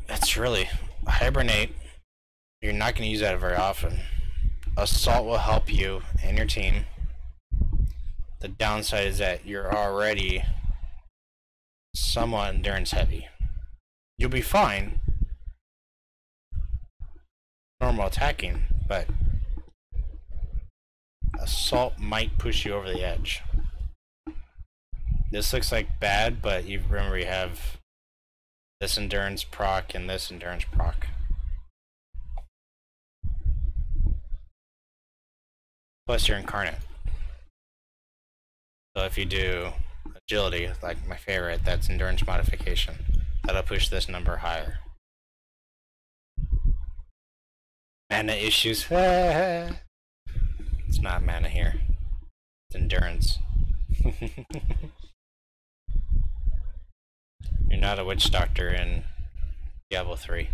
Speaker 1: That's really hibernate. You're not going to use that very often. Assault will help you and your team. The downside is that you're already somewhat endurance heavy. You'll be fine. Normal attacking, but Assault might push you over the edge. This looks like bad, but you remember you have this endurance proc and this endurance proc. Plus you're incarnate. So if you do agility, like my favorite, that's endurance modification. That'll push this number higher. Mana issues. It's not mana here. It's endurance. You're not a witch doctor in Diablo 3.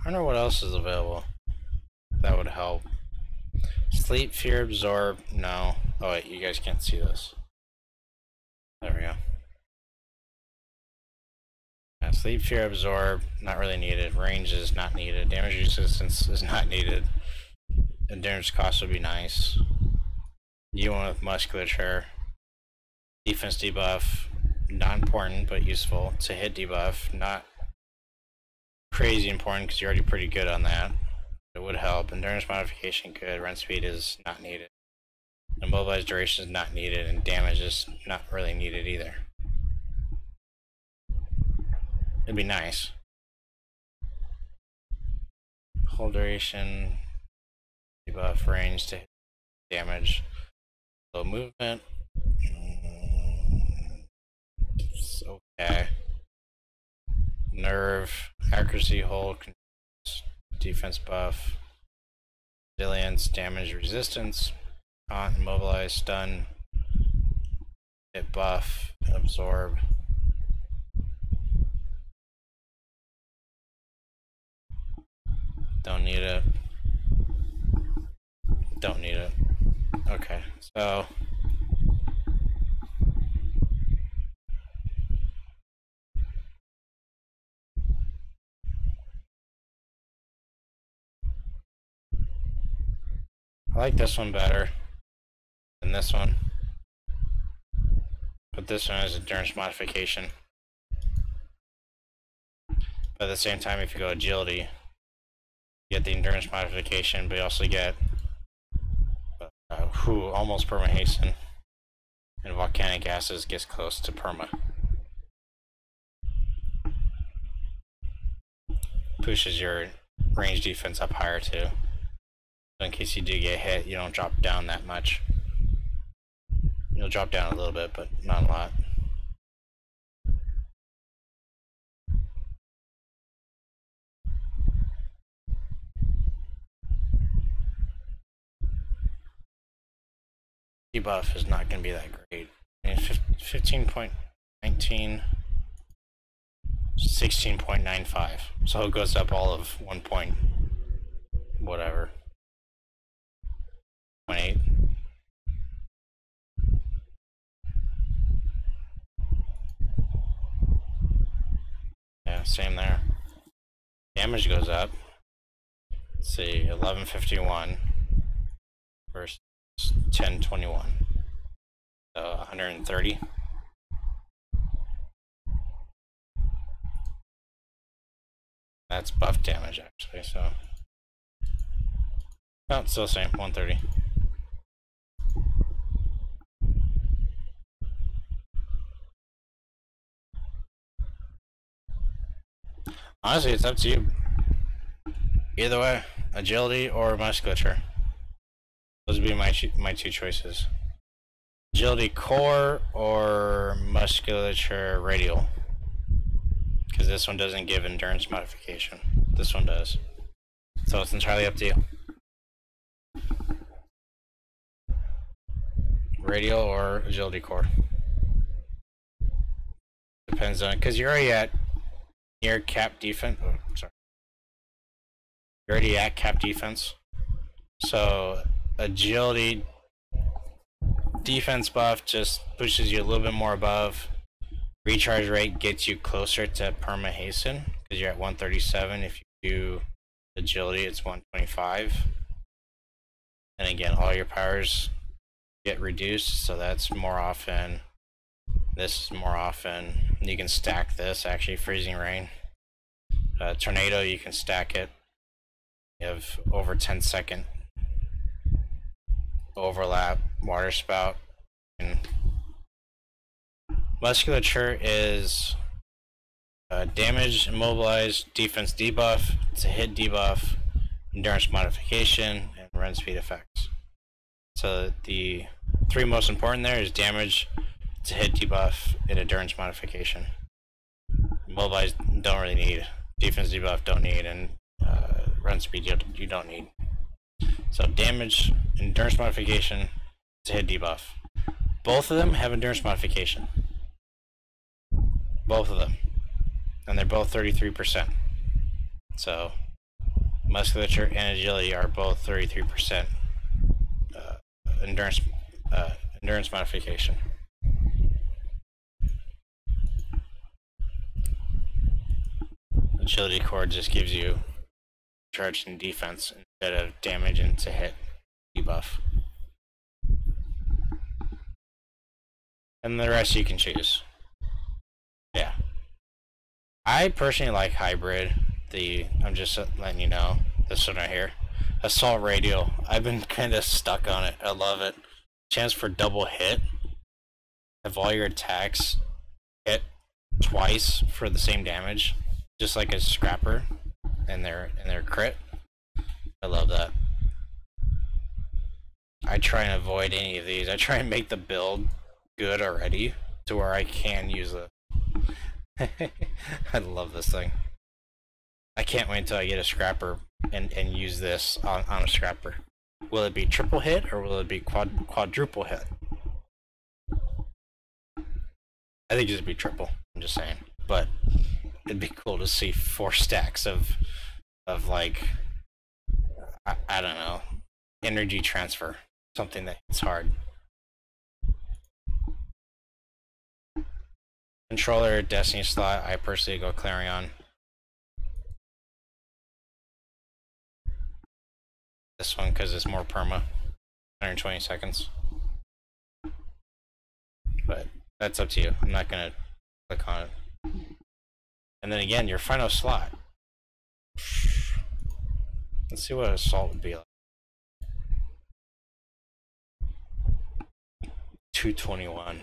Speaker 1: I don't know what else is available. That would help. Sleep, fear, absorb. No. Oh wait, you guys can't see this. There we go. Yeah, sleep, fear, absorb. Not really needed. Range is not needed. Damage resistance is not needed. Endurance cost would be nice. You one with musculature. Defense debuff. Not important, but useful. To hit debuff. Not crazy important because you're already pretty good on that. It would help. Endurance modification good. Run speed is not needed. Immobilized duration is not needed, and damage is not really needed either. It'd be nice. Hold duration, debuff range to damage, low movement. Mm, it's okay. Nerve, accuracy, hold, defense buff, resilience, damage resistance, taunt, immobilize, stun, hit buff, absorb. Don't need it. Don't need it. Okay, so I like this one better than this one. But this one has endurance modification. But at the same time, if you go agility, you get the endurance modification, but you also get uh, who almost perma hasten. And volcanic gases gets close to perma. Pushes your range defense up higher too in case you do get hit, you don't drop down that much. You'll drop down a little bit, but not a lot. Debuff is not going to be that great. I mean, 15.19, 16.95. So it goes up all of one point, whatever. 0.8. Yeah, same there. Damage goes up. Let's see, 1151 versus 1021. So 130. That's buff damage actually, so. Oh, still same, 130. Honestly, it's up to you. Either way, agility or musculature. Those would be my my two choices. Agility core or musculature radial. Because this one doesn't give endurance modification. This one does. So it's entirely up to you. Radial or agility core. Depends on because you're already at near cap defense. Oh, sorry. You're already at cap defense. So agility defense buff just pushes you a little bit more above. Recharge rate gets you closer to perma hasten because you're at 137. If you do agility, it's 125. And again, all your powers get reduced, so that's more often this more often. You can stack this, actually, Freezing Rain. Uh, tornado, you can stack it. You have over 10 second overlap, Water Spout. And musculature is uh, damage, immobilized, defense debuff, a hit debuff, endurance modification, and run speed effects. So the three most important there is damage, it's a hit debuff and endurance modification. Mobilize don't really need. Defense debuff don't need, and uh, run speed you, you don't need. So damage, endurance modification, it's a hit debuff. Both of them have endurance modification. Both of them. And they're both 33%. So musculature and agility are both 33% uh, endurance uh, endurance modification. Agility core just gives you charge and defense instead of damage and to hit debuff. And the rest you can choose. Yeah. I personally like hybrid. The I'm just letting you know this one right here. Assault Radial. I've been kind of stuck on it. I love it. Chance for double hit. Have all your attacks hit twice for the same damage, just like a scrapper and their and their crit. I love that. I try and avoid any of these. I try and make the build good already to where I can use it. I love this thing. I can't wait until I get a scrapper and, and use this on, on a scrapper. Will it be triple hit or will it be quad quadruple hit? I think it'd be triple. I'm just saying, but it'd be cool to see four stacks of of like I, I don't know energy transfer, something that hard. Controller, Destiny slot. I personally go Clarion. This one because it's more perma, 120 seconds. But that's up to you. I'm not gonna click on it. And then again, your final slot. Let's see what assault would be like. 221.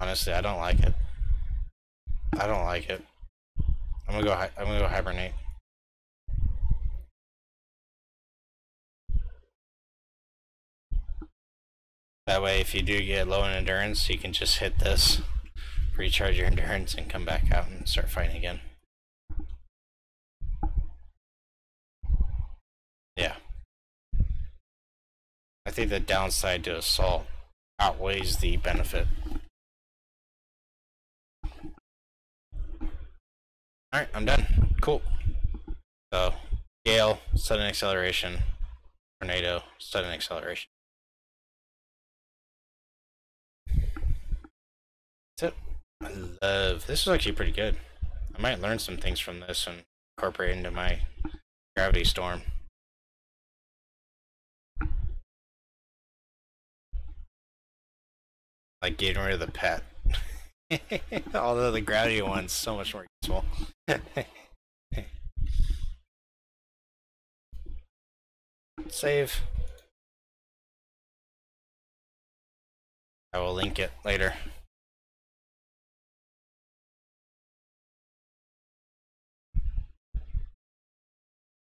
Speaker 1: Honestly, I don't like it. I don't like it. I'm gonna go. I'm gonna go hibernate. That way, if you do get low in endurance, you can just hit this, recharge your endurance, and come back out and start fighting again. Yeah. I think the downside to assault outweighs the benefit. Alright, I'm done. Cool. So, Gale, sudden acceleration. Tornado, sudden acceleration. I love... This is actually pretty good. I might learn some things from this and incorporate into my Gravity Storm. Like getting rid of the pet. Although the gravity one's so much more useful. Save. I will link it later.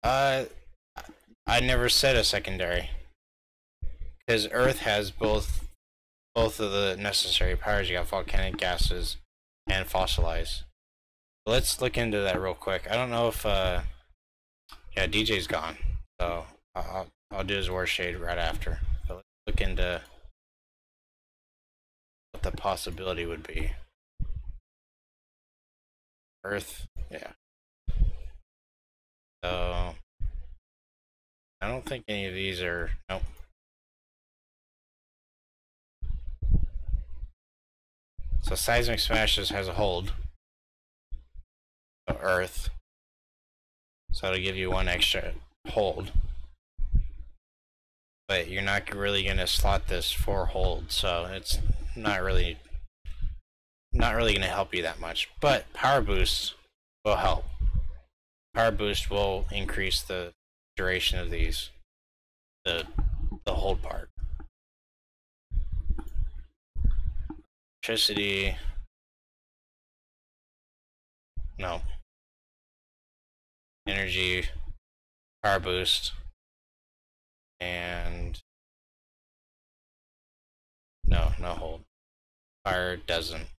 Speaker 1: Uh, I never said a secondary. Because Earth has both both of the necessary powers. You got volcanic gases and fossilize. Let's look into that real quick. I don't know if, uh, yeah, DJ's gone, so I'll, I'll do his Warshade right after. Let's look into what the possibility would be. Earth, yeah. So, I don't think any of these are, nope. So seismic smashes has a hold of Earth. So it'll give you one extra hold. But you're not really to slot this for hold, so it's not really not really to help you that much. But power boost will help. Power boost will increase the duration of these, the the hold part. Electricity. No. Energy. Power boost. And. No, no hold. Fire doesn't.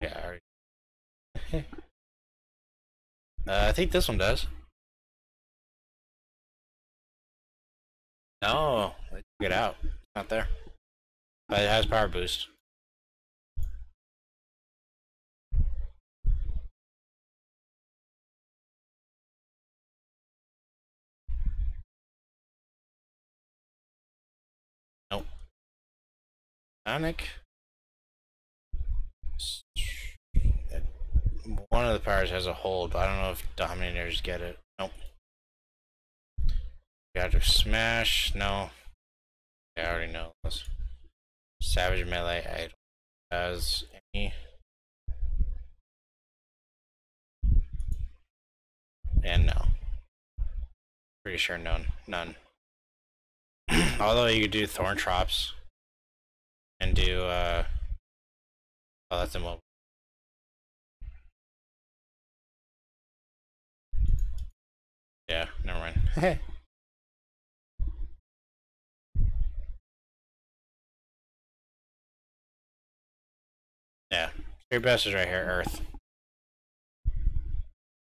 Speaker 1: Yeah, uh, I think this one does. No, it out. Not there. But it has power boost. Nope. Sonic. one of the powers has a hold, but I don't know if Dominators get it. Nope. Got to smash. No. I already know this. Savage melee. I don't has any. And no. Pretty sure none. None. Although you could do Thorn Traps. And do, uh... Oh, that's a mobile. Yeah, never mind. yeah. Your best is right here, Earth.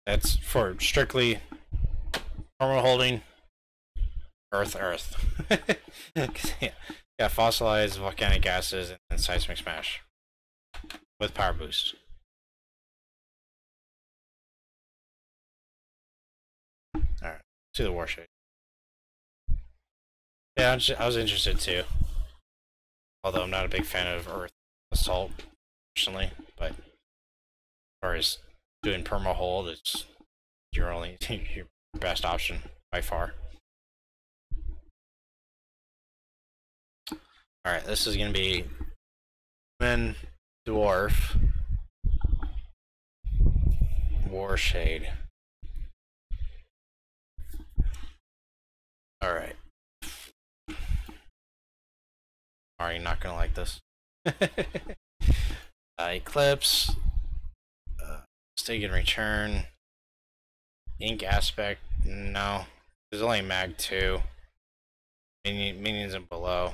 Speaker 1: That's for strictly normal holding Earth, Earth. yeah. yeah, fossilized volcanic gases and seismic smash with power boost. To the warship. Yeah, I was, I was interested too. Although I'm not a big fan of Earth Assault, personally, but as far as doing perma hold, it's your only your best option by far. Alright, this is gonna be Men Dwarf Warshade. Alright. Are you not gonna like this? uh, Eclipse. Uh, Stake and return. Inky Aspect. No. There's only mag 2. Minion, minions and below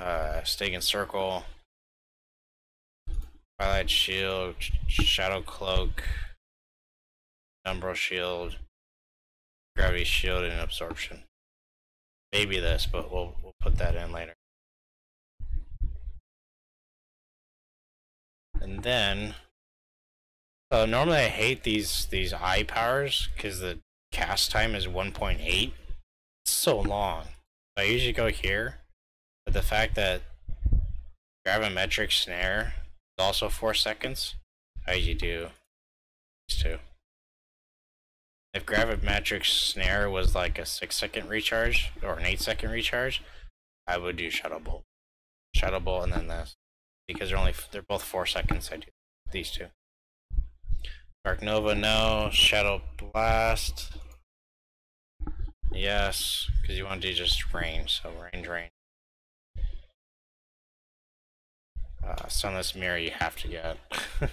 Speaker 1: uh, Stygian Circle, Twilight Shield, Shadow Cloak, Umbral Shield, Gravity Shield, and Absorption. Maybe this, but we'll we'll put that in later. And then, so normally I hate these these eye powers because the cast time is 1.8. It's so long. I usually go here but the fact that gravimetric snare is also 4 seconds, how you do these two. If gravimetric snare was like a 6 second recharge, or an 8 second recharge, I would do Shadow Bolt. Shadow Bolt and then this. Because they're only, they're both 4 seconds, I do these two. Dark Nova, no. Shadow Blast. Yes, because you want to do just range, so range, range. Uh, Sunless Mirror you have to get.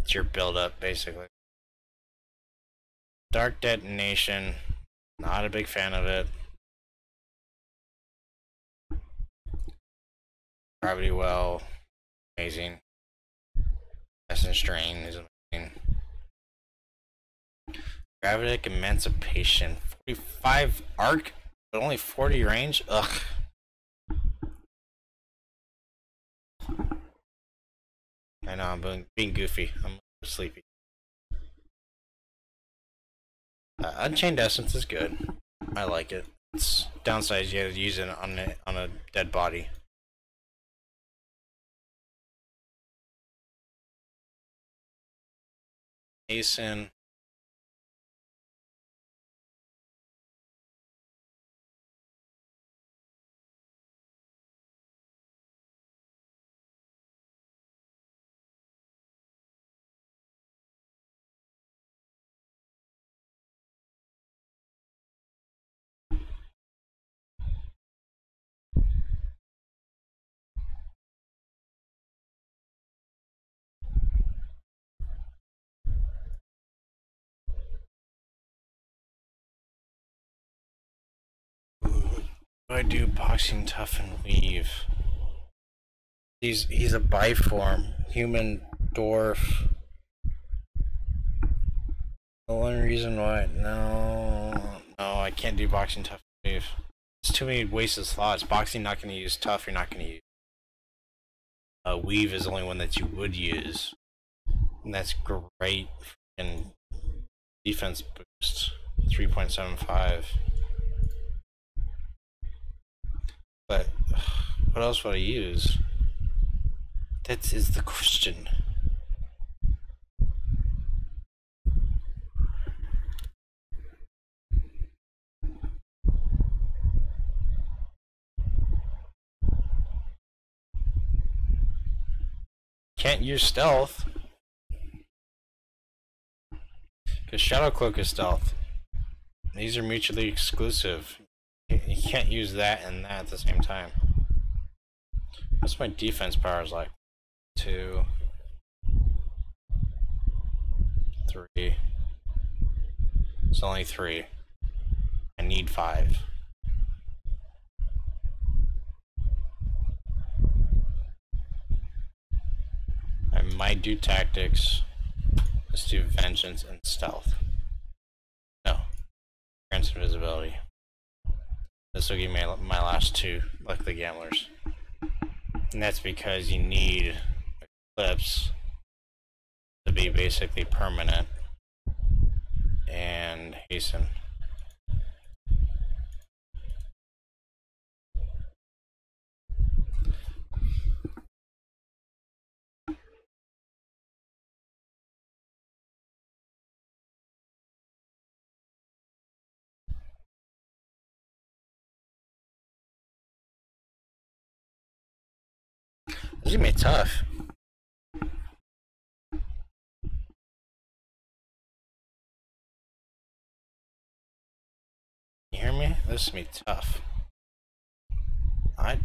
Speaker 1: it's your build up, basically. Dark Detonation, not a big fan of it. Gravity Well, amazing. Essence Drain is amazing. Gravitic Emanation, 45 arc, but only 40 range? Ugh. I know I'm being, being goofy. I'm sleepy. Uh, Unchained Essence is good. I like it. It's downside you have to use it on a, on a dead body. Mason. I do boxing tough and weave? He's he's a biform, human dwarf. The only reason why no no I can't do boxing tough and weave. It's too many wasted slots. Boxing not gonna use tough, you're not gonna use. Uh, weave is the only one that you would use. And that's great and defense boost. 3.75. But what else would I use? That is the question. Can't use stealth. Because Shadow Cloak is stealth. These are mutually exclusive. You can't use that and that at the same time. What's my defense power is like? Two. Three. It's only three. I need five. I might do tactics. Let's do vengeance and stealth. No. Grants invisibility. This will give me my last two, the gamblers. And that's because you need Eclipse to be basically permanent and hasten. Tough. You hear me? This is be tough. I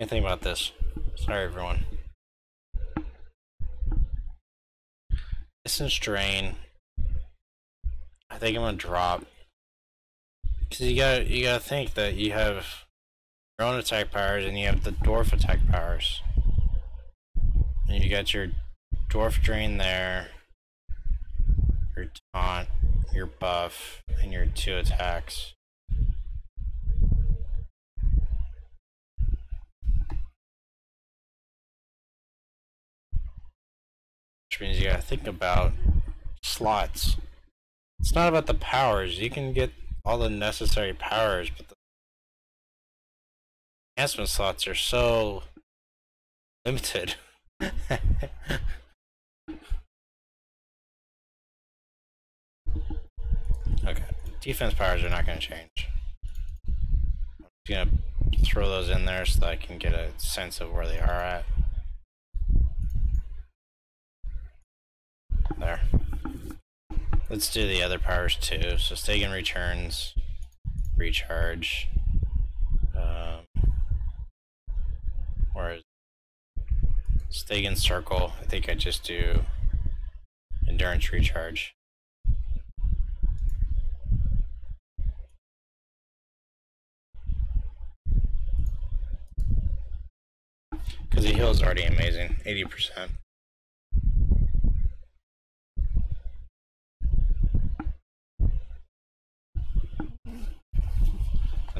Speaker 1: Anything about this. Sorry, everyone. Essence Drain. I think I'm gonna drop. Cause you gotta you gotta think that you have your own attack powers and you have the dwarf attack powers. And you got your dwarf drain there, your taunt, your buff, and your two attacks. Means you gotta think about slots. It's not about the powers. You can get all the necessary powers, but the enhancement slots are so limited. okay, defense powers are not to change. I'm just to throw those in there so that I can get a sense of where they are at. There. Let's do the other powers too. So Stygian returns, recharge. Um, whereas Stygian circle, I think I just do endurance recharge. Because the heal is already amazing, 80%.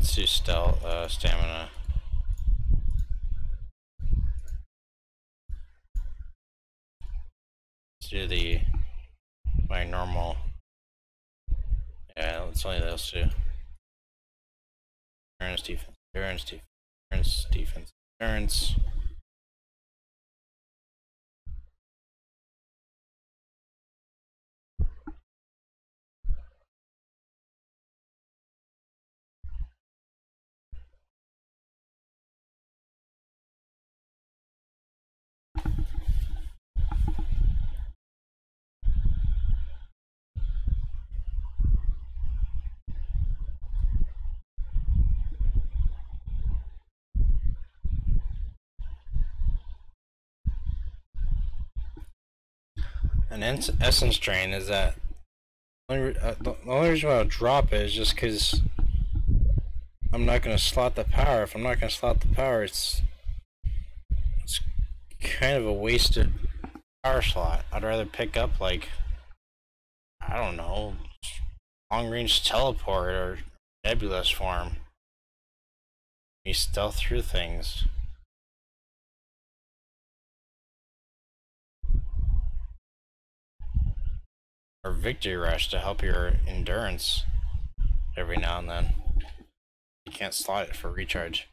Speaker 1: Let's do stealth, uh, stamina. Let's do the my normal. Yeah, it's only those two. Endurance defense, endurance defense, endurance defense, endurance. An essence drain is that only, uh, the only reason why I'll drop it is just because I'm not going to slot the power. If I'm not going to slot the power, it's it's kind of a wasted power slot. I'd rather pick up like I don't know, long range teleport or nebulous form. You stealth through things. or victory rush to help your endurance every now and then. You can't slot it for recharge.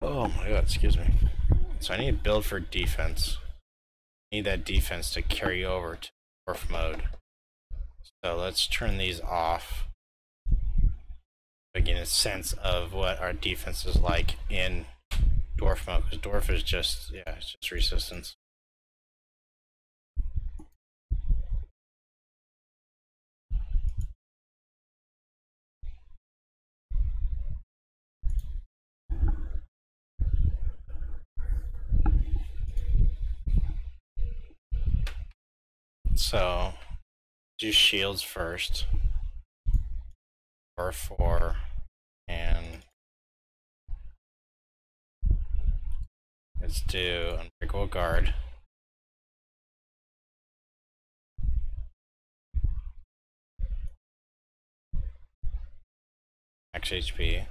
Speaker 1: Oh my god, excuse me. So I need to build for defense. I need that defense to carry over to dwarf mode. So let's turn these off. Get a sense of what our defense is like in dwarf mode, because dwarf is just, yeah, it's just resistance. So, do shields first. Or four, and let's do Unbreakable Guard. Max HP.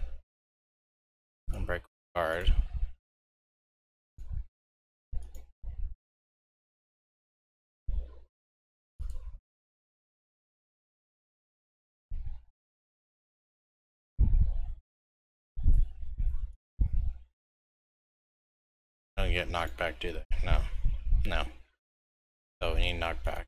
Speaker 1: Unbreakable Guard. Don't get knocked back, do they? No. No. So we need knockback.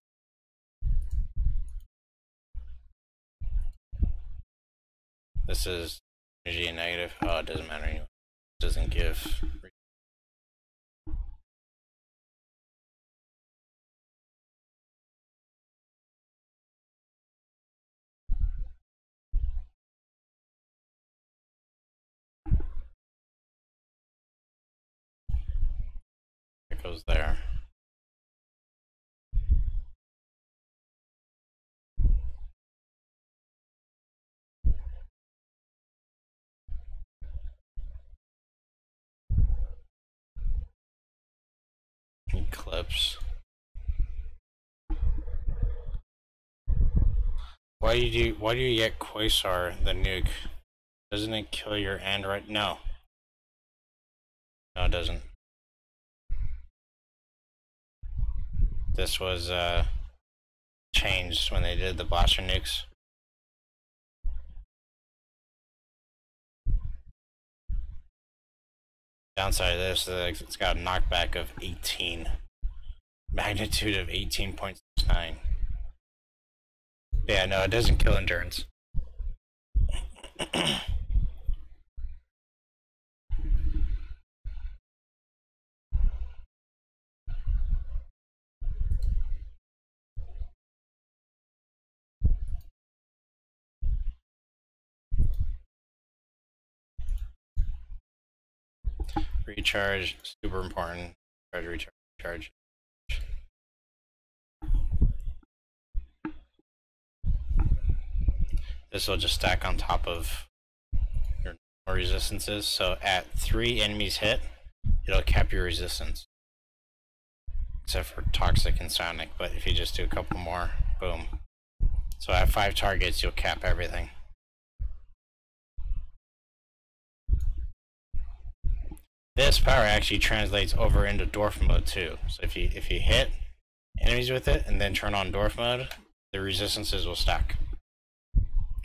Speaker 1: This is energy negative. Oh, it doesn't matter anyway. It doesn't give. Eclipse. Why do you why do you get Quasar the nuke? Doesn't it kill your android? No. No, it doesn't. This was uh, changed when they did the blaster nukes. Downside of this is it's got a knockback of 18. Magnitude of 18.69. Yeah, no, it doesn't kill endurance. Recharge, super important. Recharge, recharge, recharge. This will just stack on top of your resistances. So at three enemies hit, it'll cap your resistance. Except for toxic and sonic, but if you just do a couple more, boom. So at five targets, you'll cap everything. This power actually translates over into dwarf mode too. So if you if you hit enemies with it and then turn on dwarf mode, the resistances will stack.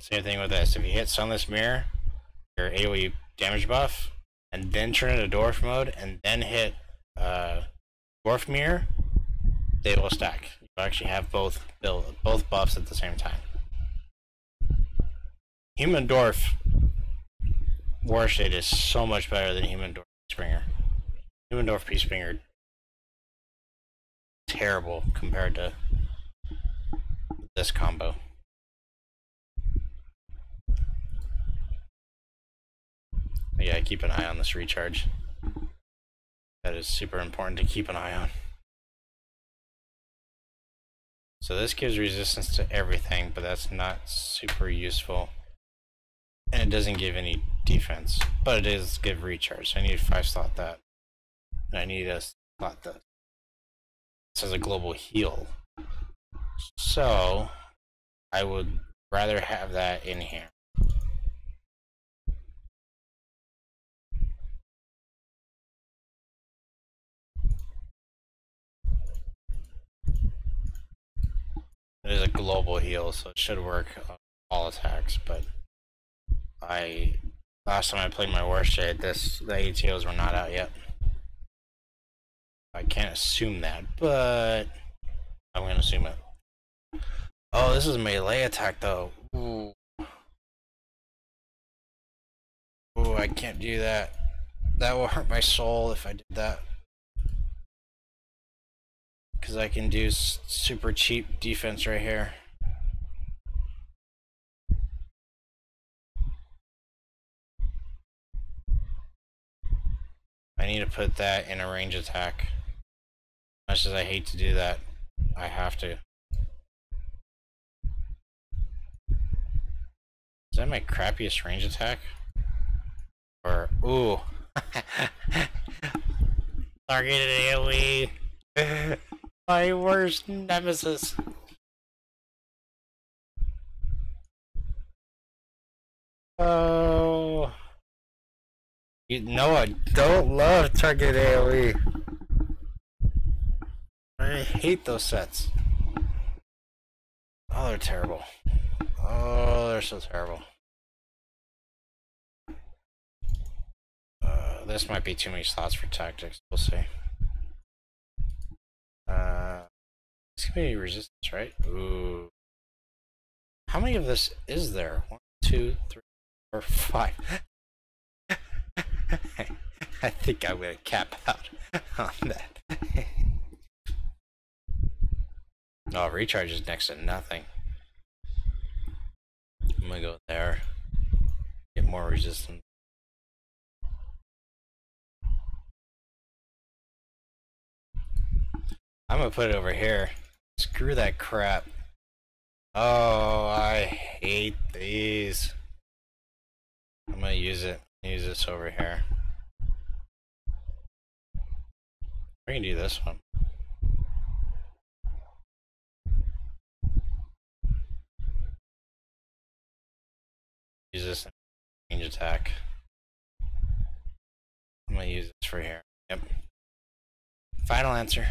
Speaker 1: Same thing with this. If you hit Sunless Mirror, your AoE damage buff, and then turn it to dwarf mode, and then hit uh, dwarf mirror, they will stack. You actually have both both buffs at the same time. Human dwarf war is so much better than human dwarf Springer. Humendorf Peacebringer. Terrible compared to this combo. Yeah, keep an eye on this recharge. That is super important to keep an eye on. So this gives resistance to everything, but that's not super useful. And it doesn't give any defense, but it is give recharge. So I need five slot that. And I need a slot that. This is a global heal. So I would rather have that in here. It is a global heal, so it should work on all attacks, but I Last time I played my Warshade, this the ATOs were not out yet. I can't assume that, but I'm gonna assume it. Oh, this is melee attack though. Ooh. Ooh, I can't do that. That will hurt my soul if I did that. Because I can do super cheap defense right here. I need to put that in a range attack. Much as I hate to do that, I have to. Is that my crappiest range attack? Or, ooh. Targeted AoE. my worst nemesis. Oh. You know I don't love target AoE. I hate those sets. Oh, they're terrible. Oh, they're so terrible. Uh, this might be too many slots for tactics. We'll see. Be resistance, right? Ooh. How many of this is there? One, two, three, four, five. I think I'm gonna cap out on that. oh, recharge is next to nothing. I'm gonna go there. Get more resistance. I'm gonna put it over here. Screw that crap. Oh, I hate these. I'm gonna use it. Use this over here. We can do this one. Use this range attack. I'm gonna use this for here. Yep. Final answer.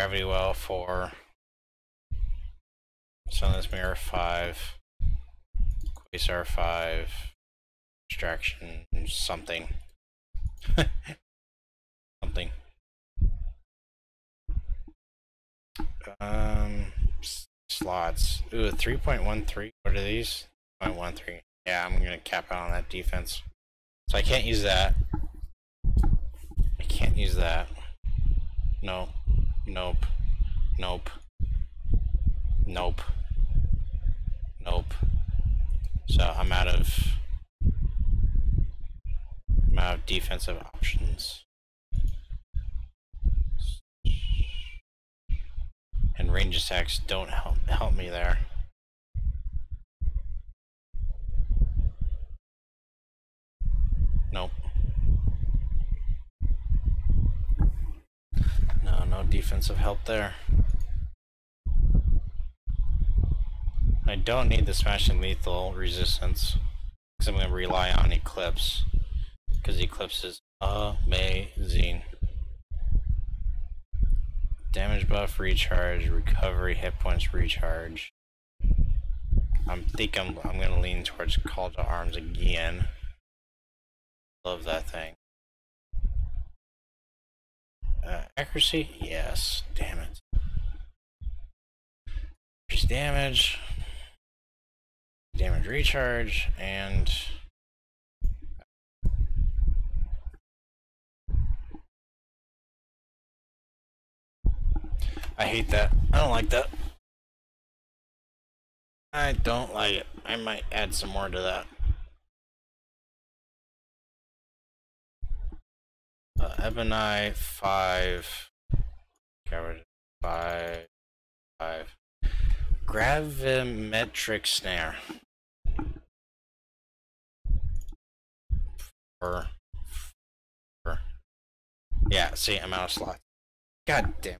Speaker 1: Gravity Well for Sunless Mirror 5, Quasar 5, Extraction something. something. Um, slots. Ooh, 3.13. What are these? 0.13. Yeah, I'm gonna cap out on that defense. So I can't use that. I can't use that. No. Nope. Nope. Nope. Nope. So I'm out of I'm out of defensive options. And range attacks don't help help me there. Nope. Uh, defensive help there. I don't need the smashing lethal resistance because I'm going to rely on Eclipse because Eclipse is amazing. Damage buff recharge, recovery, hit points recharge. I think I'm I'm gonna lean towards Call to Arms again. Love that thing. Uh, accuracy? Yes. Damn it. Increase damage. Damage recharge. And... I hate that. I don't like that. I don't like it. I might add some more to that. Uh, Ebon Eye five. Five. Five. Gravimetric snare. Four. Four. Yeah, see, I'm out of slots. God damn.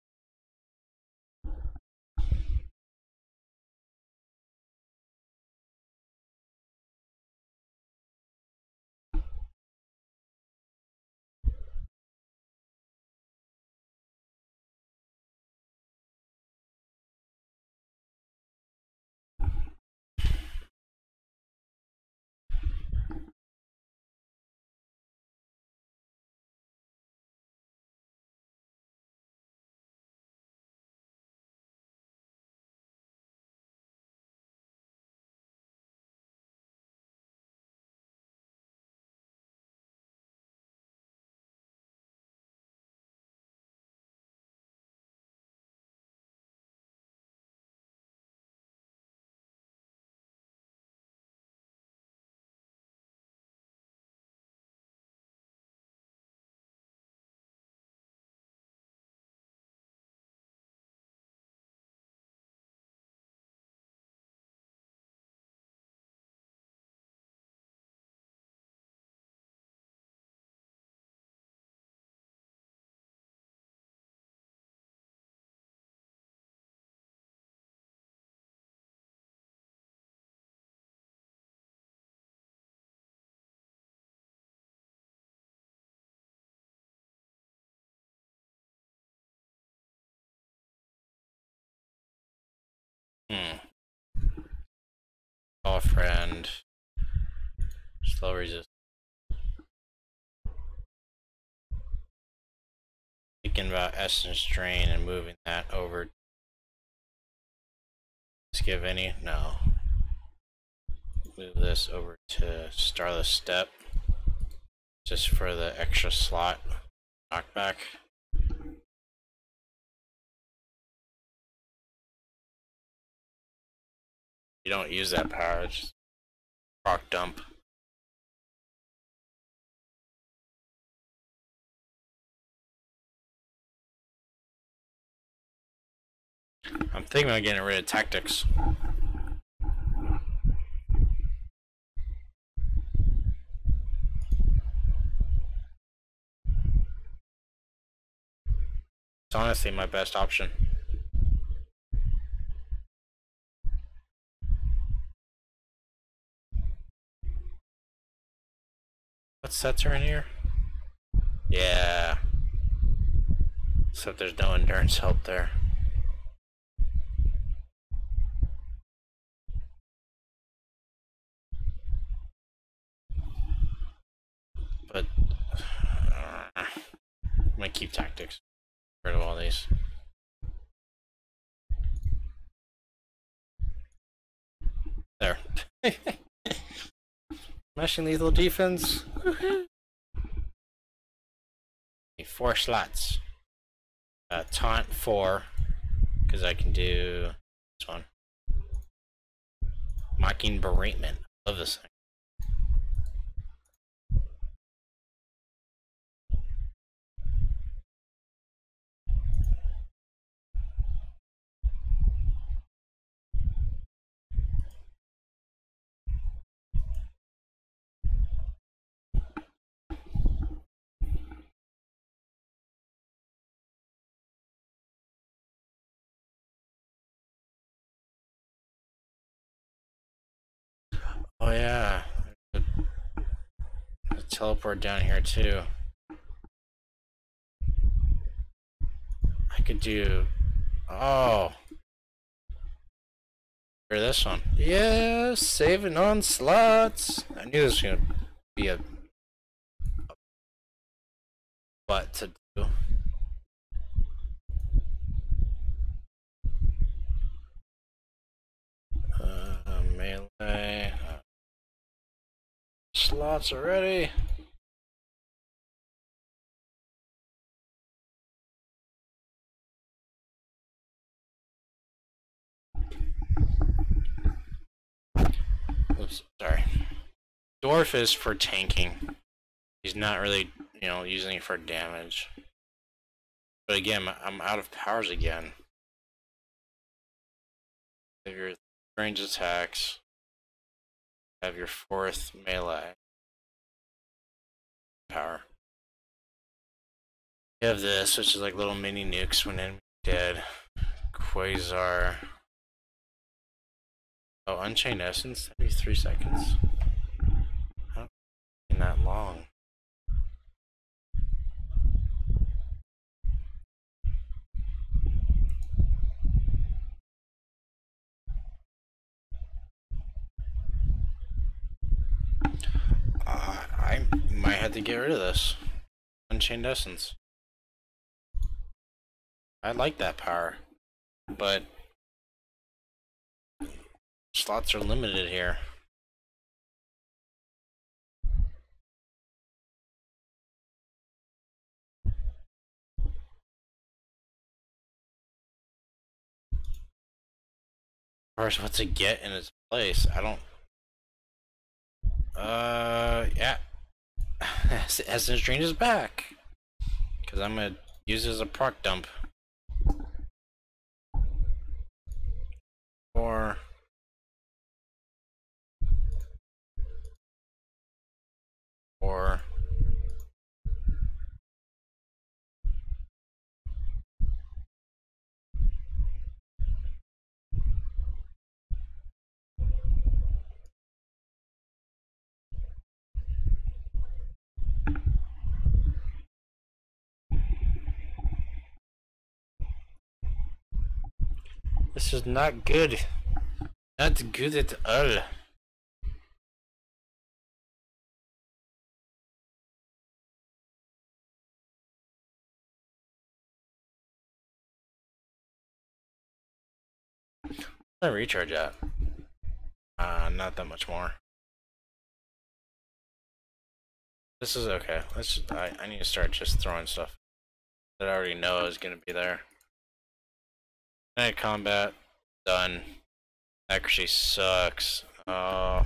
Speaker 1: Hmm. Friend. Slow resist. Thinking about essence drain and moving that over. Give any? No. Move this over to Starless Step. Just for the extra slot knockback. You don't use that power, just proc dump. I'm thinking about getting rid of tactics. It's honestly my best option. What sets are in here? Yeah. Except there's no endurance help there. But uh, I'm gonna keep tactics. Rid of all these. There. Mashing lethal defense. four slots. Uh, taunt four, because I can do this one. Mocking beratement. Love this thing. Teleport down here too. I could do oh or this one. Yeah, saving on slots. I knew this was gonna be a, butt to do. Uh, melee slots already. Oops, sorry. Dwarf is for tanking. He's not really, you know, using it for damage. But again, I'm out of powers again. Your range attacks, have your fourth melee power. You have this, which is like little mini nukes when enemy dead. Quasar. Oh, Unchained Essence? Maybe three seconds. How that long? Uh, I have to get rid of this. Unchained Essence. I like that power, but slots are limited here. Course, what's it get in its place? I don't uh, yeah. Essence Drain is back. Because I'm going to use it as a proc dump. Or... Or... This is not good. Not good at all. I recharge at? Uh, not that much more. This is okay. Let's. I, I need to start just throwing stuff that I already know is gonna be there. Combat done. Accuracy sucks. Oh.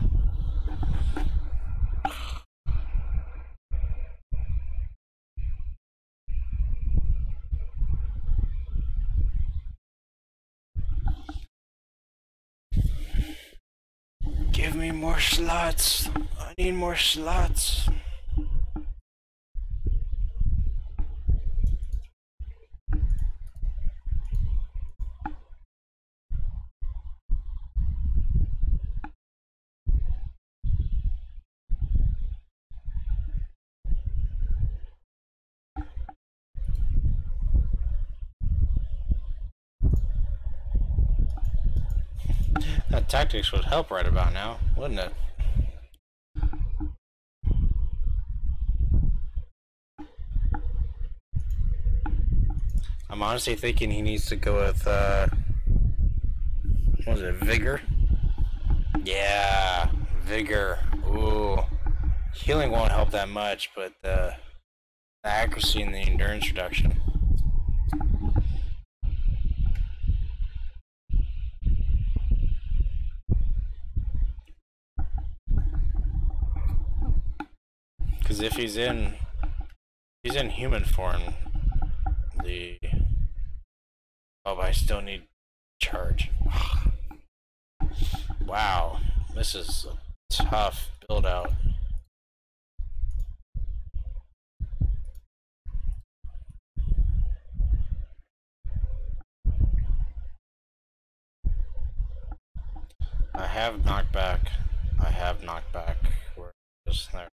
Speaker 1: Give me more slots. I need more slots. That tactics would help right about now, wouldn't it? I'm honestly thinking he needs to go with, uh, what was it, Vigor? Yeah, Vigor. Ooh. Healing won't help that much, but the, the accuracy and the endurance reduction. Because if he's in, he's in human form, the oh, but I still need charge. wow, this is a tough build out. I have knockback. I have knockback. Where is there?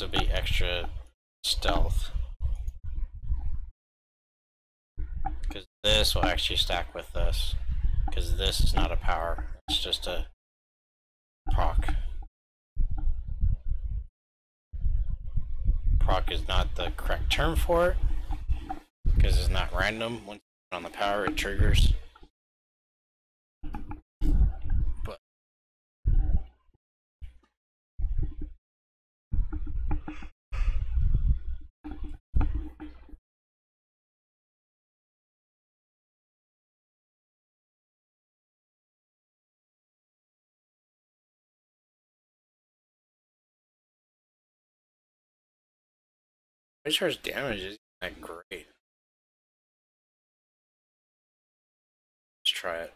Speaker 1: Will be extra stealth. Because this will actually stack with this. Because this is not a power, it's just a proc. Proc is not the correct term for it. Because it's not random. Once on the power, it triggers. His damage isn't that great. Let's try it.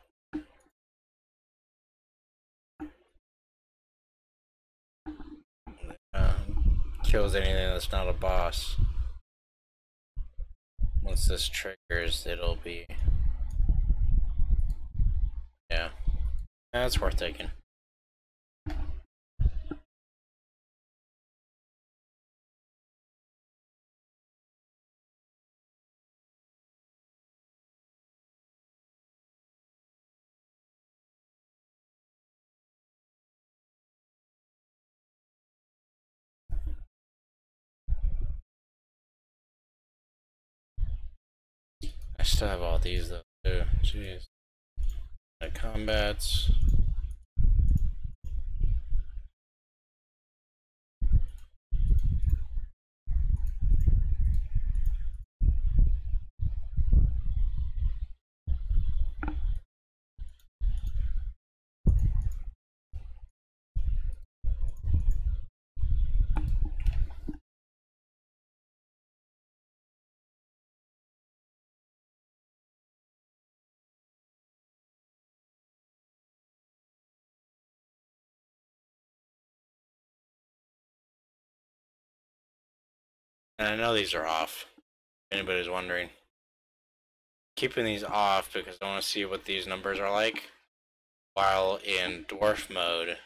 Speaker 1: Um, kills anything that's not a boss. Once this triggers, it'll be... Yeah. That's worth taking. Still have all these though too. Jeez. The combats. And I know these are off. If anybody's wondering. Keeping these off because I want to see what these numbers are like. While in dwarf mode,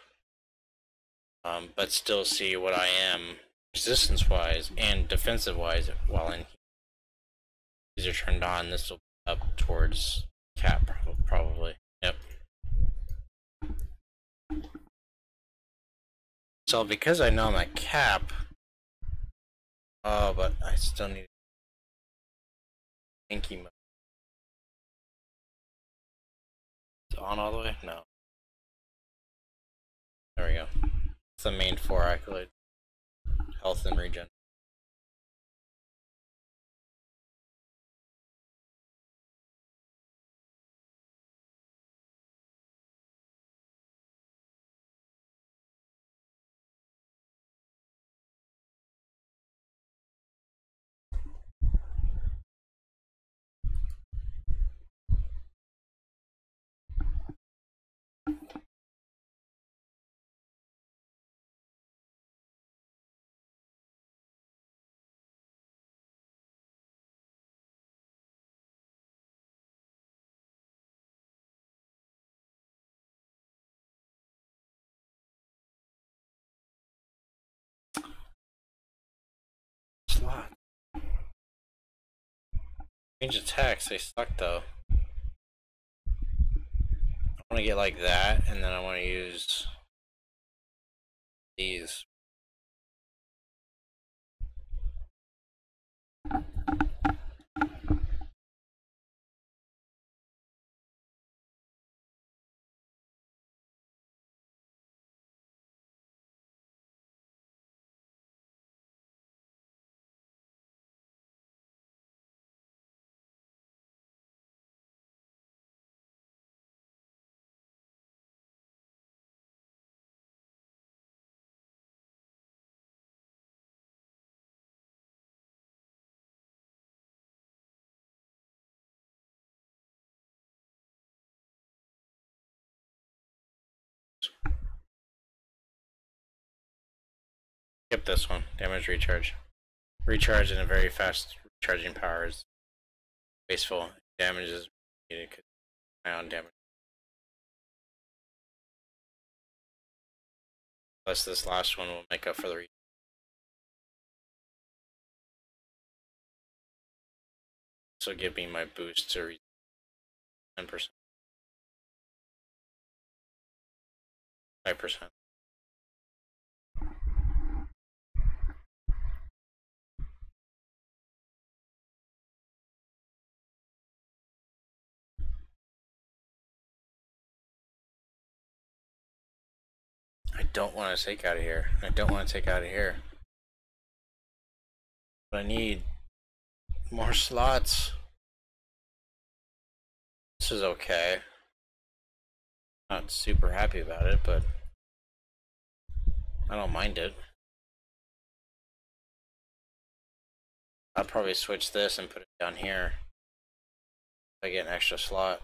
Speaker 1: um, but still see what I am resistance wise and defensive wise while in. These are turned on. This will be up towards cap probably. Yep. So because I know I'm at cap, oh, but I still need pinky mode. It's on all the way? No. There we go. It's the main four accolades. Health and regen. Change attacks, they suck though. I want to get like that, and then I want to use these. Skip this one. Damage recharge. Recharge in a very fast recharging power is wasteful. Damage is needed because own damage. Plus this last one will make up for the So give me my boost to 10%. 5%. Don't want to take out of here. I don't want to take out of here. But I need more slots. This is okay. Not super happy about it, but I don't mind it. I'll probably switch this and put it down here. I get an extra slot.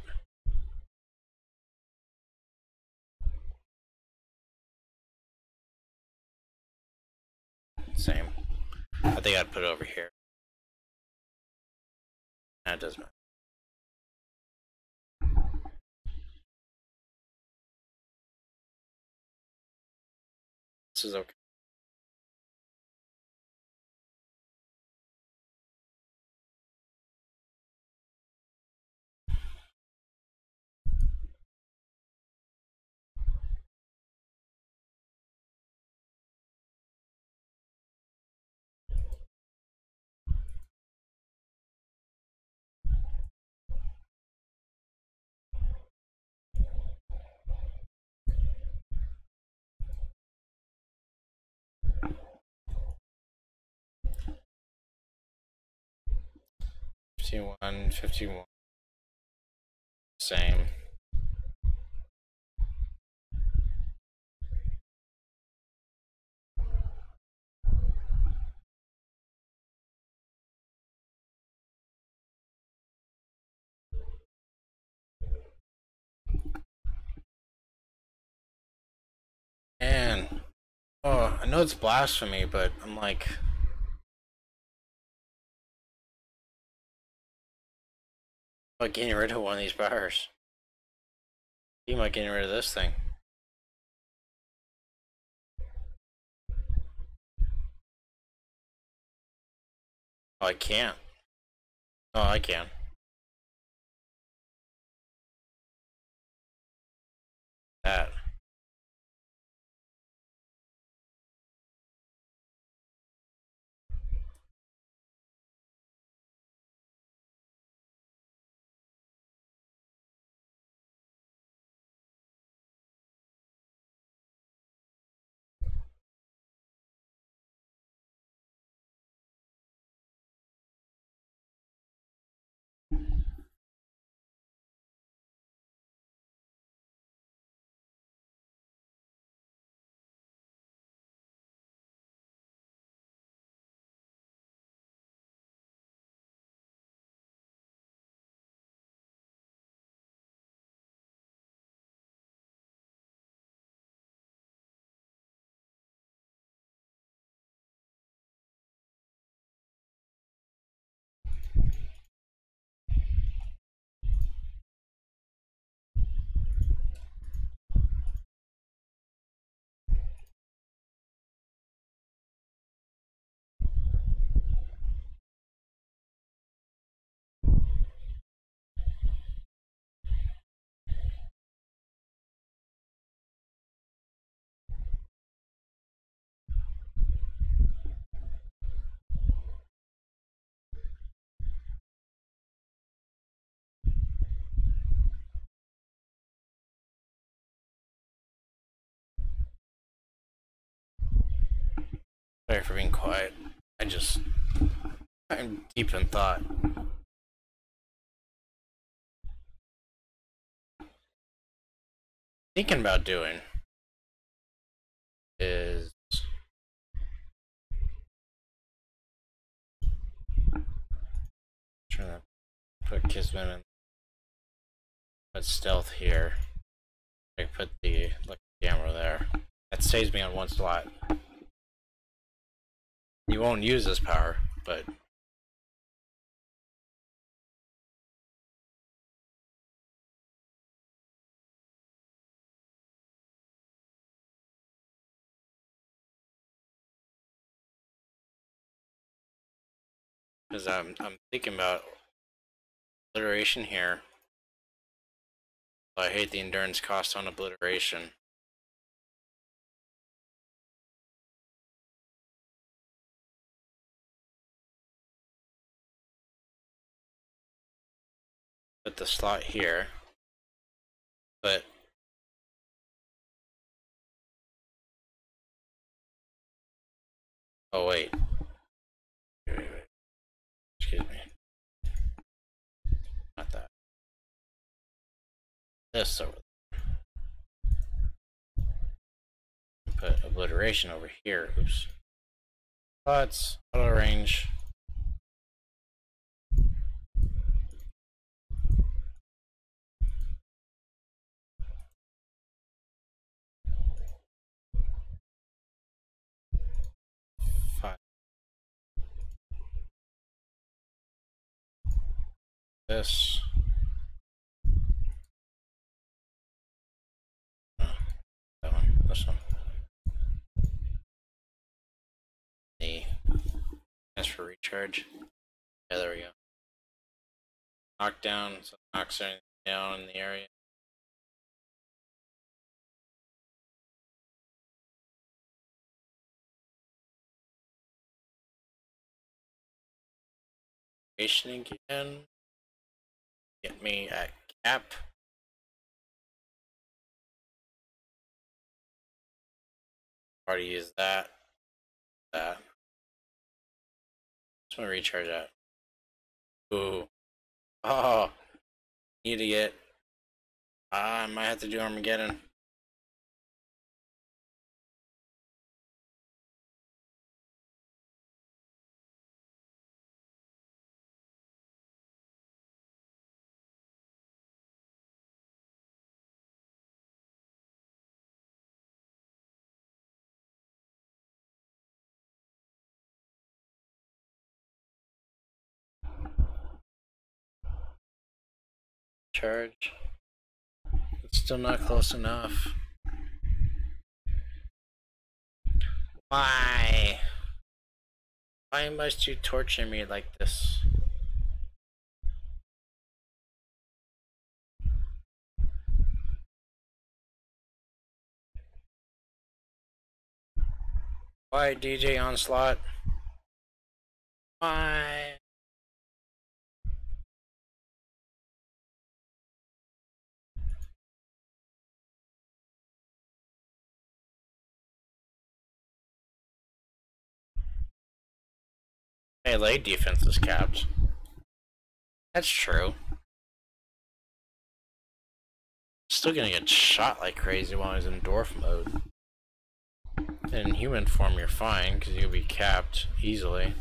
Speaker 1: Same. I think I'd put it over here. That doesn't matter. This is okay. Fifty-one, fifty-one. Same. Man. Oh, I know it's blasphemy, but I'm like... Getting rid of one of these bars. You might getting rid of this thing. Oh, I can't. Oh, I can. That. Sorry for being quiet. I just. I'm deep in thought. Thinking about doing is. Trying to put Kismet in. Put stealth here. I put the like, camera there. That saves me on one slot. You won't use this power, but because I'm I'm thinking about obliteration here. I hate the endurance cost on obliteration. Put the slot here. But Oh wait. Wait, wait, wait. Excuse me. Not that. This over there. Put obliteration over here. Oops. Slots, auto range. This. that one, this one. The transfer recharge. Yeah, there we go. Knockdown, so knocks anything down in the area. again. Get me a cap. Already used that. That. Just want to recharge that. Ooh. Oh. Need to get. Uh, I might have to do Armageddon. Charge. It's still not close enough. Why? Why must you torture me like this? Why DJ Onslaught? Why? Melee defense is capped. That's true. Still gonna get shot like crazy while he's in dwarf mode. In human form, you're fine, because you'll be capped easily.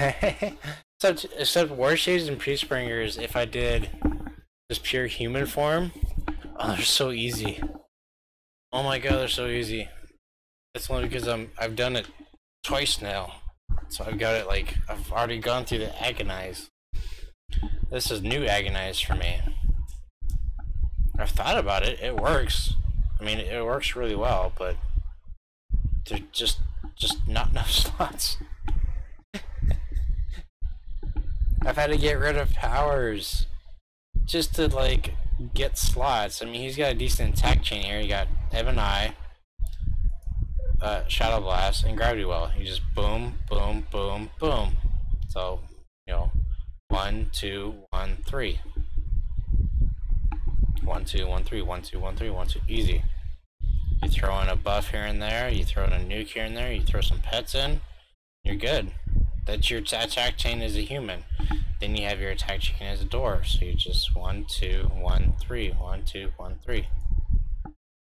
Speaker 1: Except, except Warshades and Peacebringers, if I did just pure human form, oh, they're so easy. Oh my god, they're so easy. That's only because I'm I've done it twice now, so I've got it like I've already gone through the agonize. This is new agonize for me. I've thought about it. It works. I mean, it works really well, but there's just just not enough slots. I've had to get rid of powers just to like get slots. I mean, he's got a decent attack chain here. You got Eye, uh, Shadow Blast, and Gravity Well. You just boom, boom, boom, boom. So, you know, one, two, one, three. One, two, one, three, one, two, one, three, one, two. Easy. You throw in a buff here and there, you throw in a nuke here and there, you throw some pets in, you're good. That's your attack chain as a human. Then you have your attack chain as a door. So you just one, two, one, three, one, two, one, three.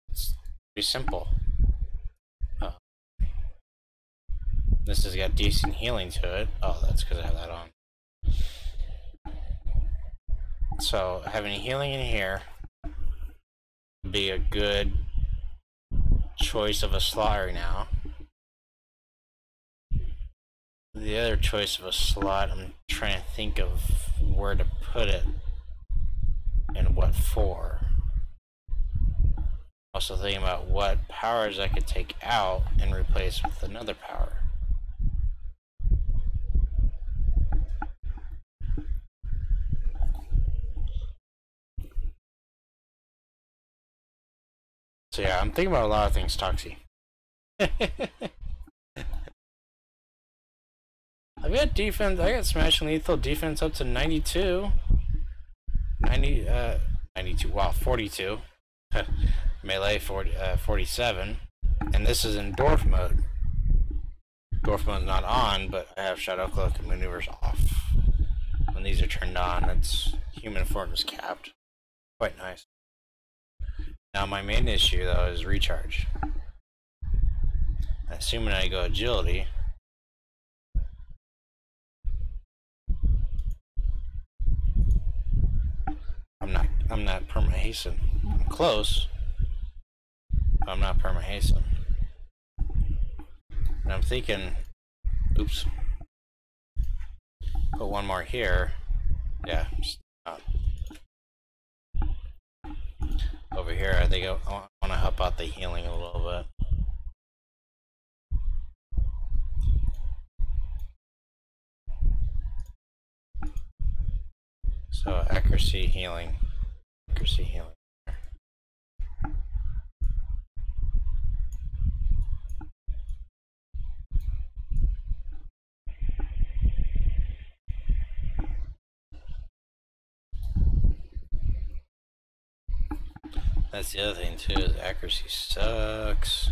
Speaker 1: It's pretty simple. Uh, this has got decent healing to it. Oh, that's because I have that on. So having healing in here would be a good choice of a right now. The other choice of a slot, I'm trying to think of where to put it and what for. Also thinking about what powers I could take out and replace with another power. So yeah, I'm thinking about a lot of things, Toxie. I've got defense. I got smash and lethal defense up to 92. 90, uh, 92. Wow, 42. Melee 40, uh, 47. And this is in Dwarf mode. Dwarf mode's not on, but I have Shadow Cloak and Maneuvers off. When these are turned on, it's human form is capped. Quite nice. Now my main issue though is recharge. Assuming I go agility, I'm not I'm perma hasten. I'm close. But I'm not perma hasten. And I'm thinking oops. Put one more here. Yeah, over here. I think I, I want to help out the healing a little bit. So accuracy, healing, accuracy healing. That's the other thing too, is accuracy sucks.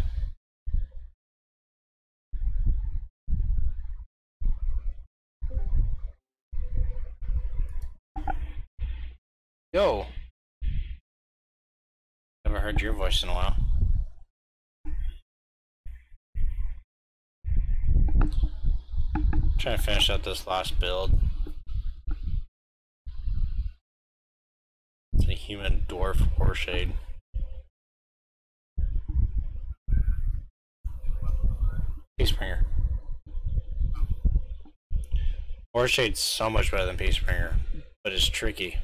Speaker 1: Yo! Heard your voice in a while. trying to finish out this last build. It's a human dwarf Warshade. Peacebringer. Warshade's so much better than Peacebringer, but it's tricky.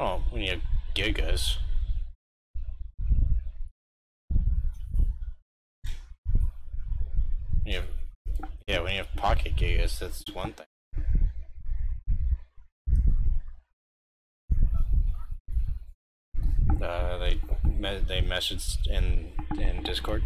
Speaker 1: Oh, we need a gigas. You have, yeah, when you have pocket gigas, that's one thing. Uh, they they messaged in in Discord.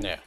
Speaker 1: Yeah.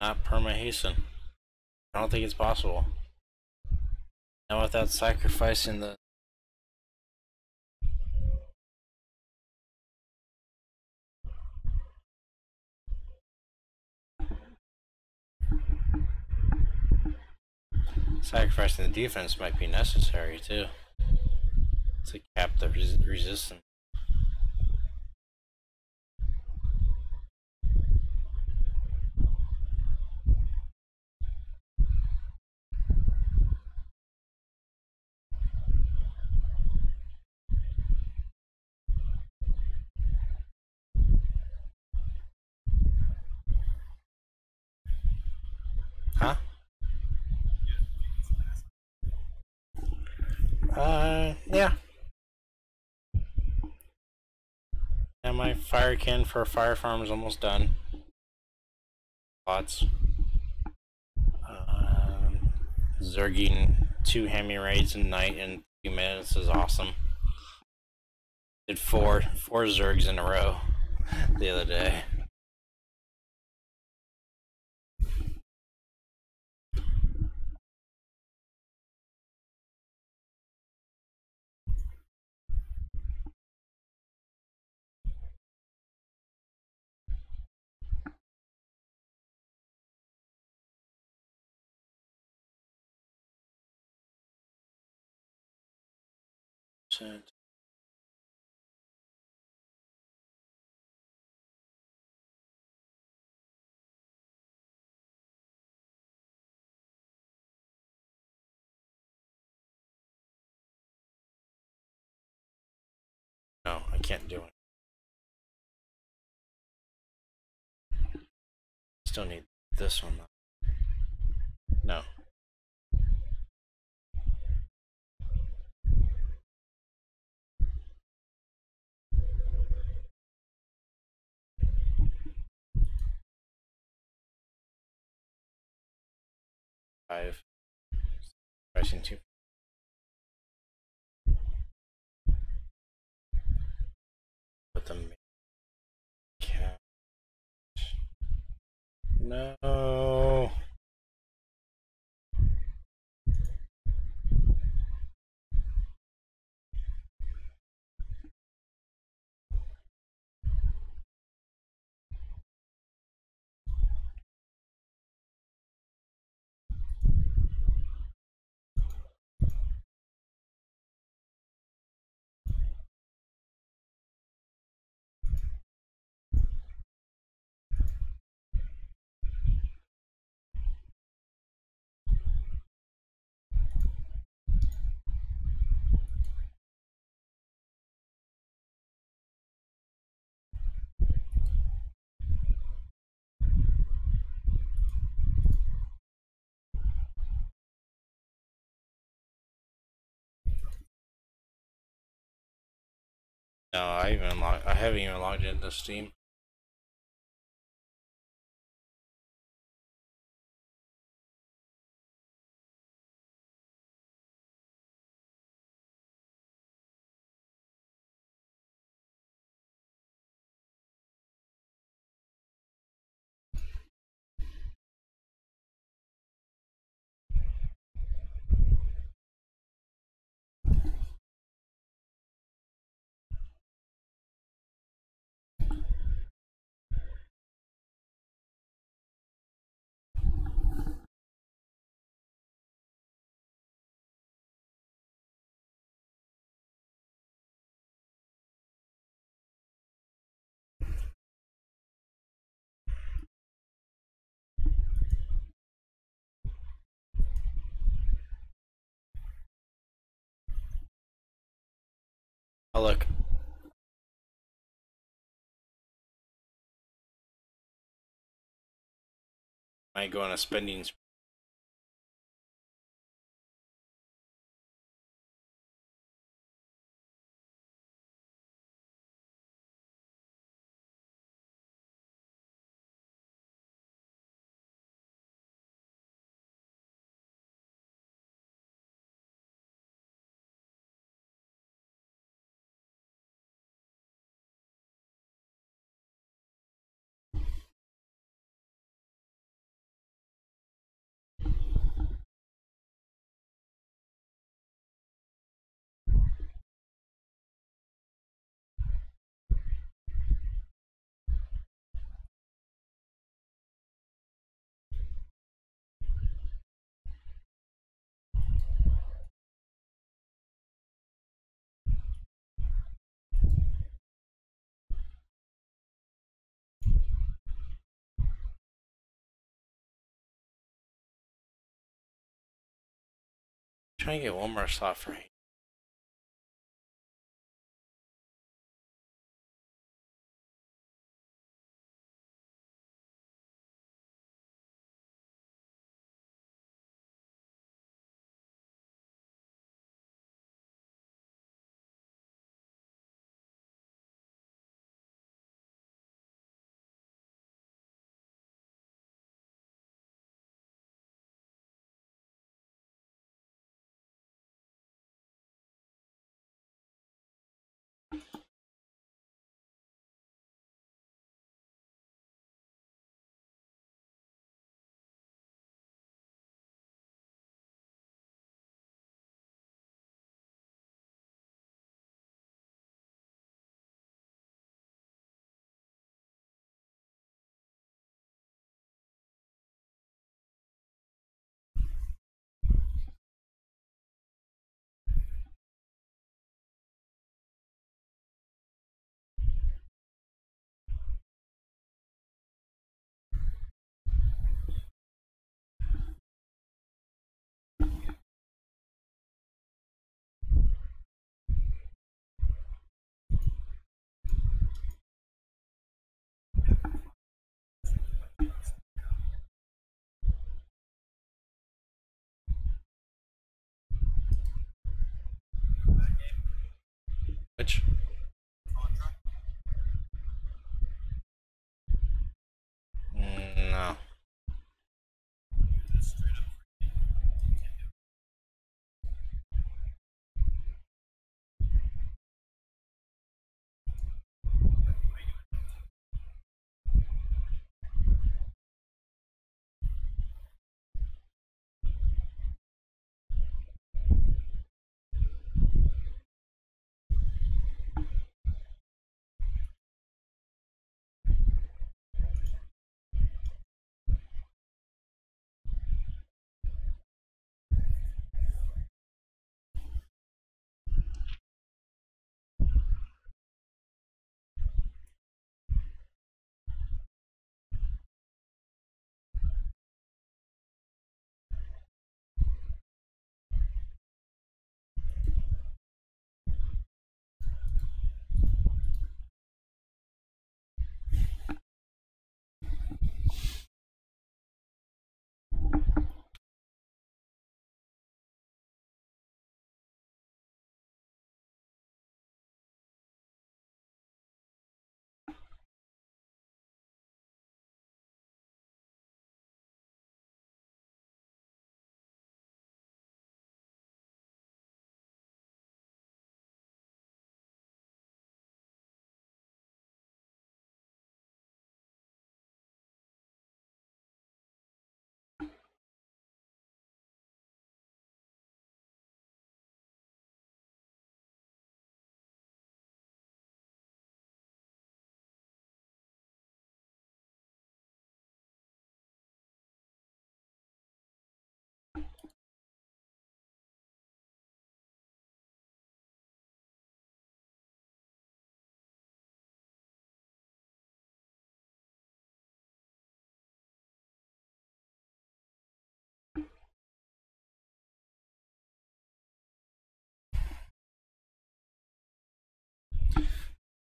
Speaker 1: Not perma hasten. I don't think it's possible. Not without sacrificing the Sacrificing the defense might be necessary too. To cap the res resistance. Huh? Uh, yeah. And my fire can for fire farm is almost done. Lots. Um, Zerging two Hami raids a night in few minutes is awesome. Did four four Zergs in a row the other day. Still need this one though. No. Five. Pricing two. No. No, I even I haven't even logged into Steam. Look. Might go on a spending spree. Trying to get one more slot for hate.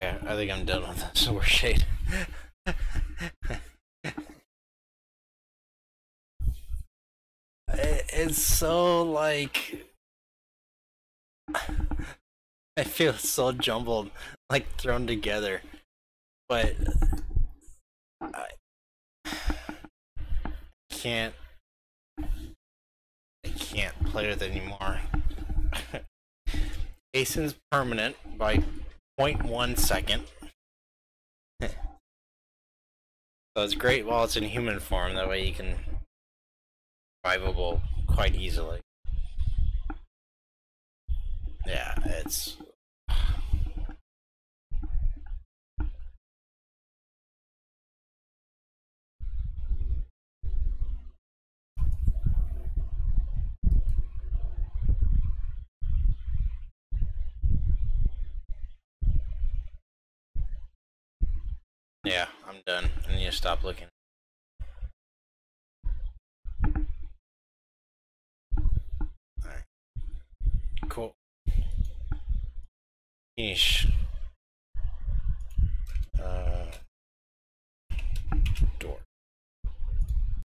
Speaker 1: Okay, I think I'm done with this Warshade. it's so like I feel so jumbled, like thrown together. But I can't I can't play with it anymore. Hasten's permanent by 0.1 second. so it's great while it's in human form, that way you can survivable quite easily. Yeah, it's Yeah, I'm done. I need to stop looking. Alright. Cool. Yeesh. Uh,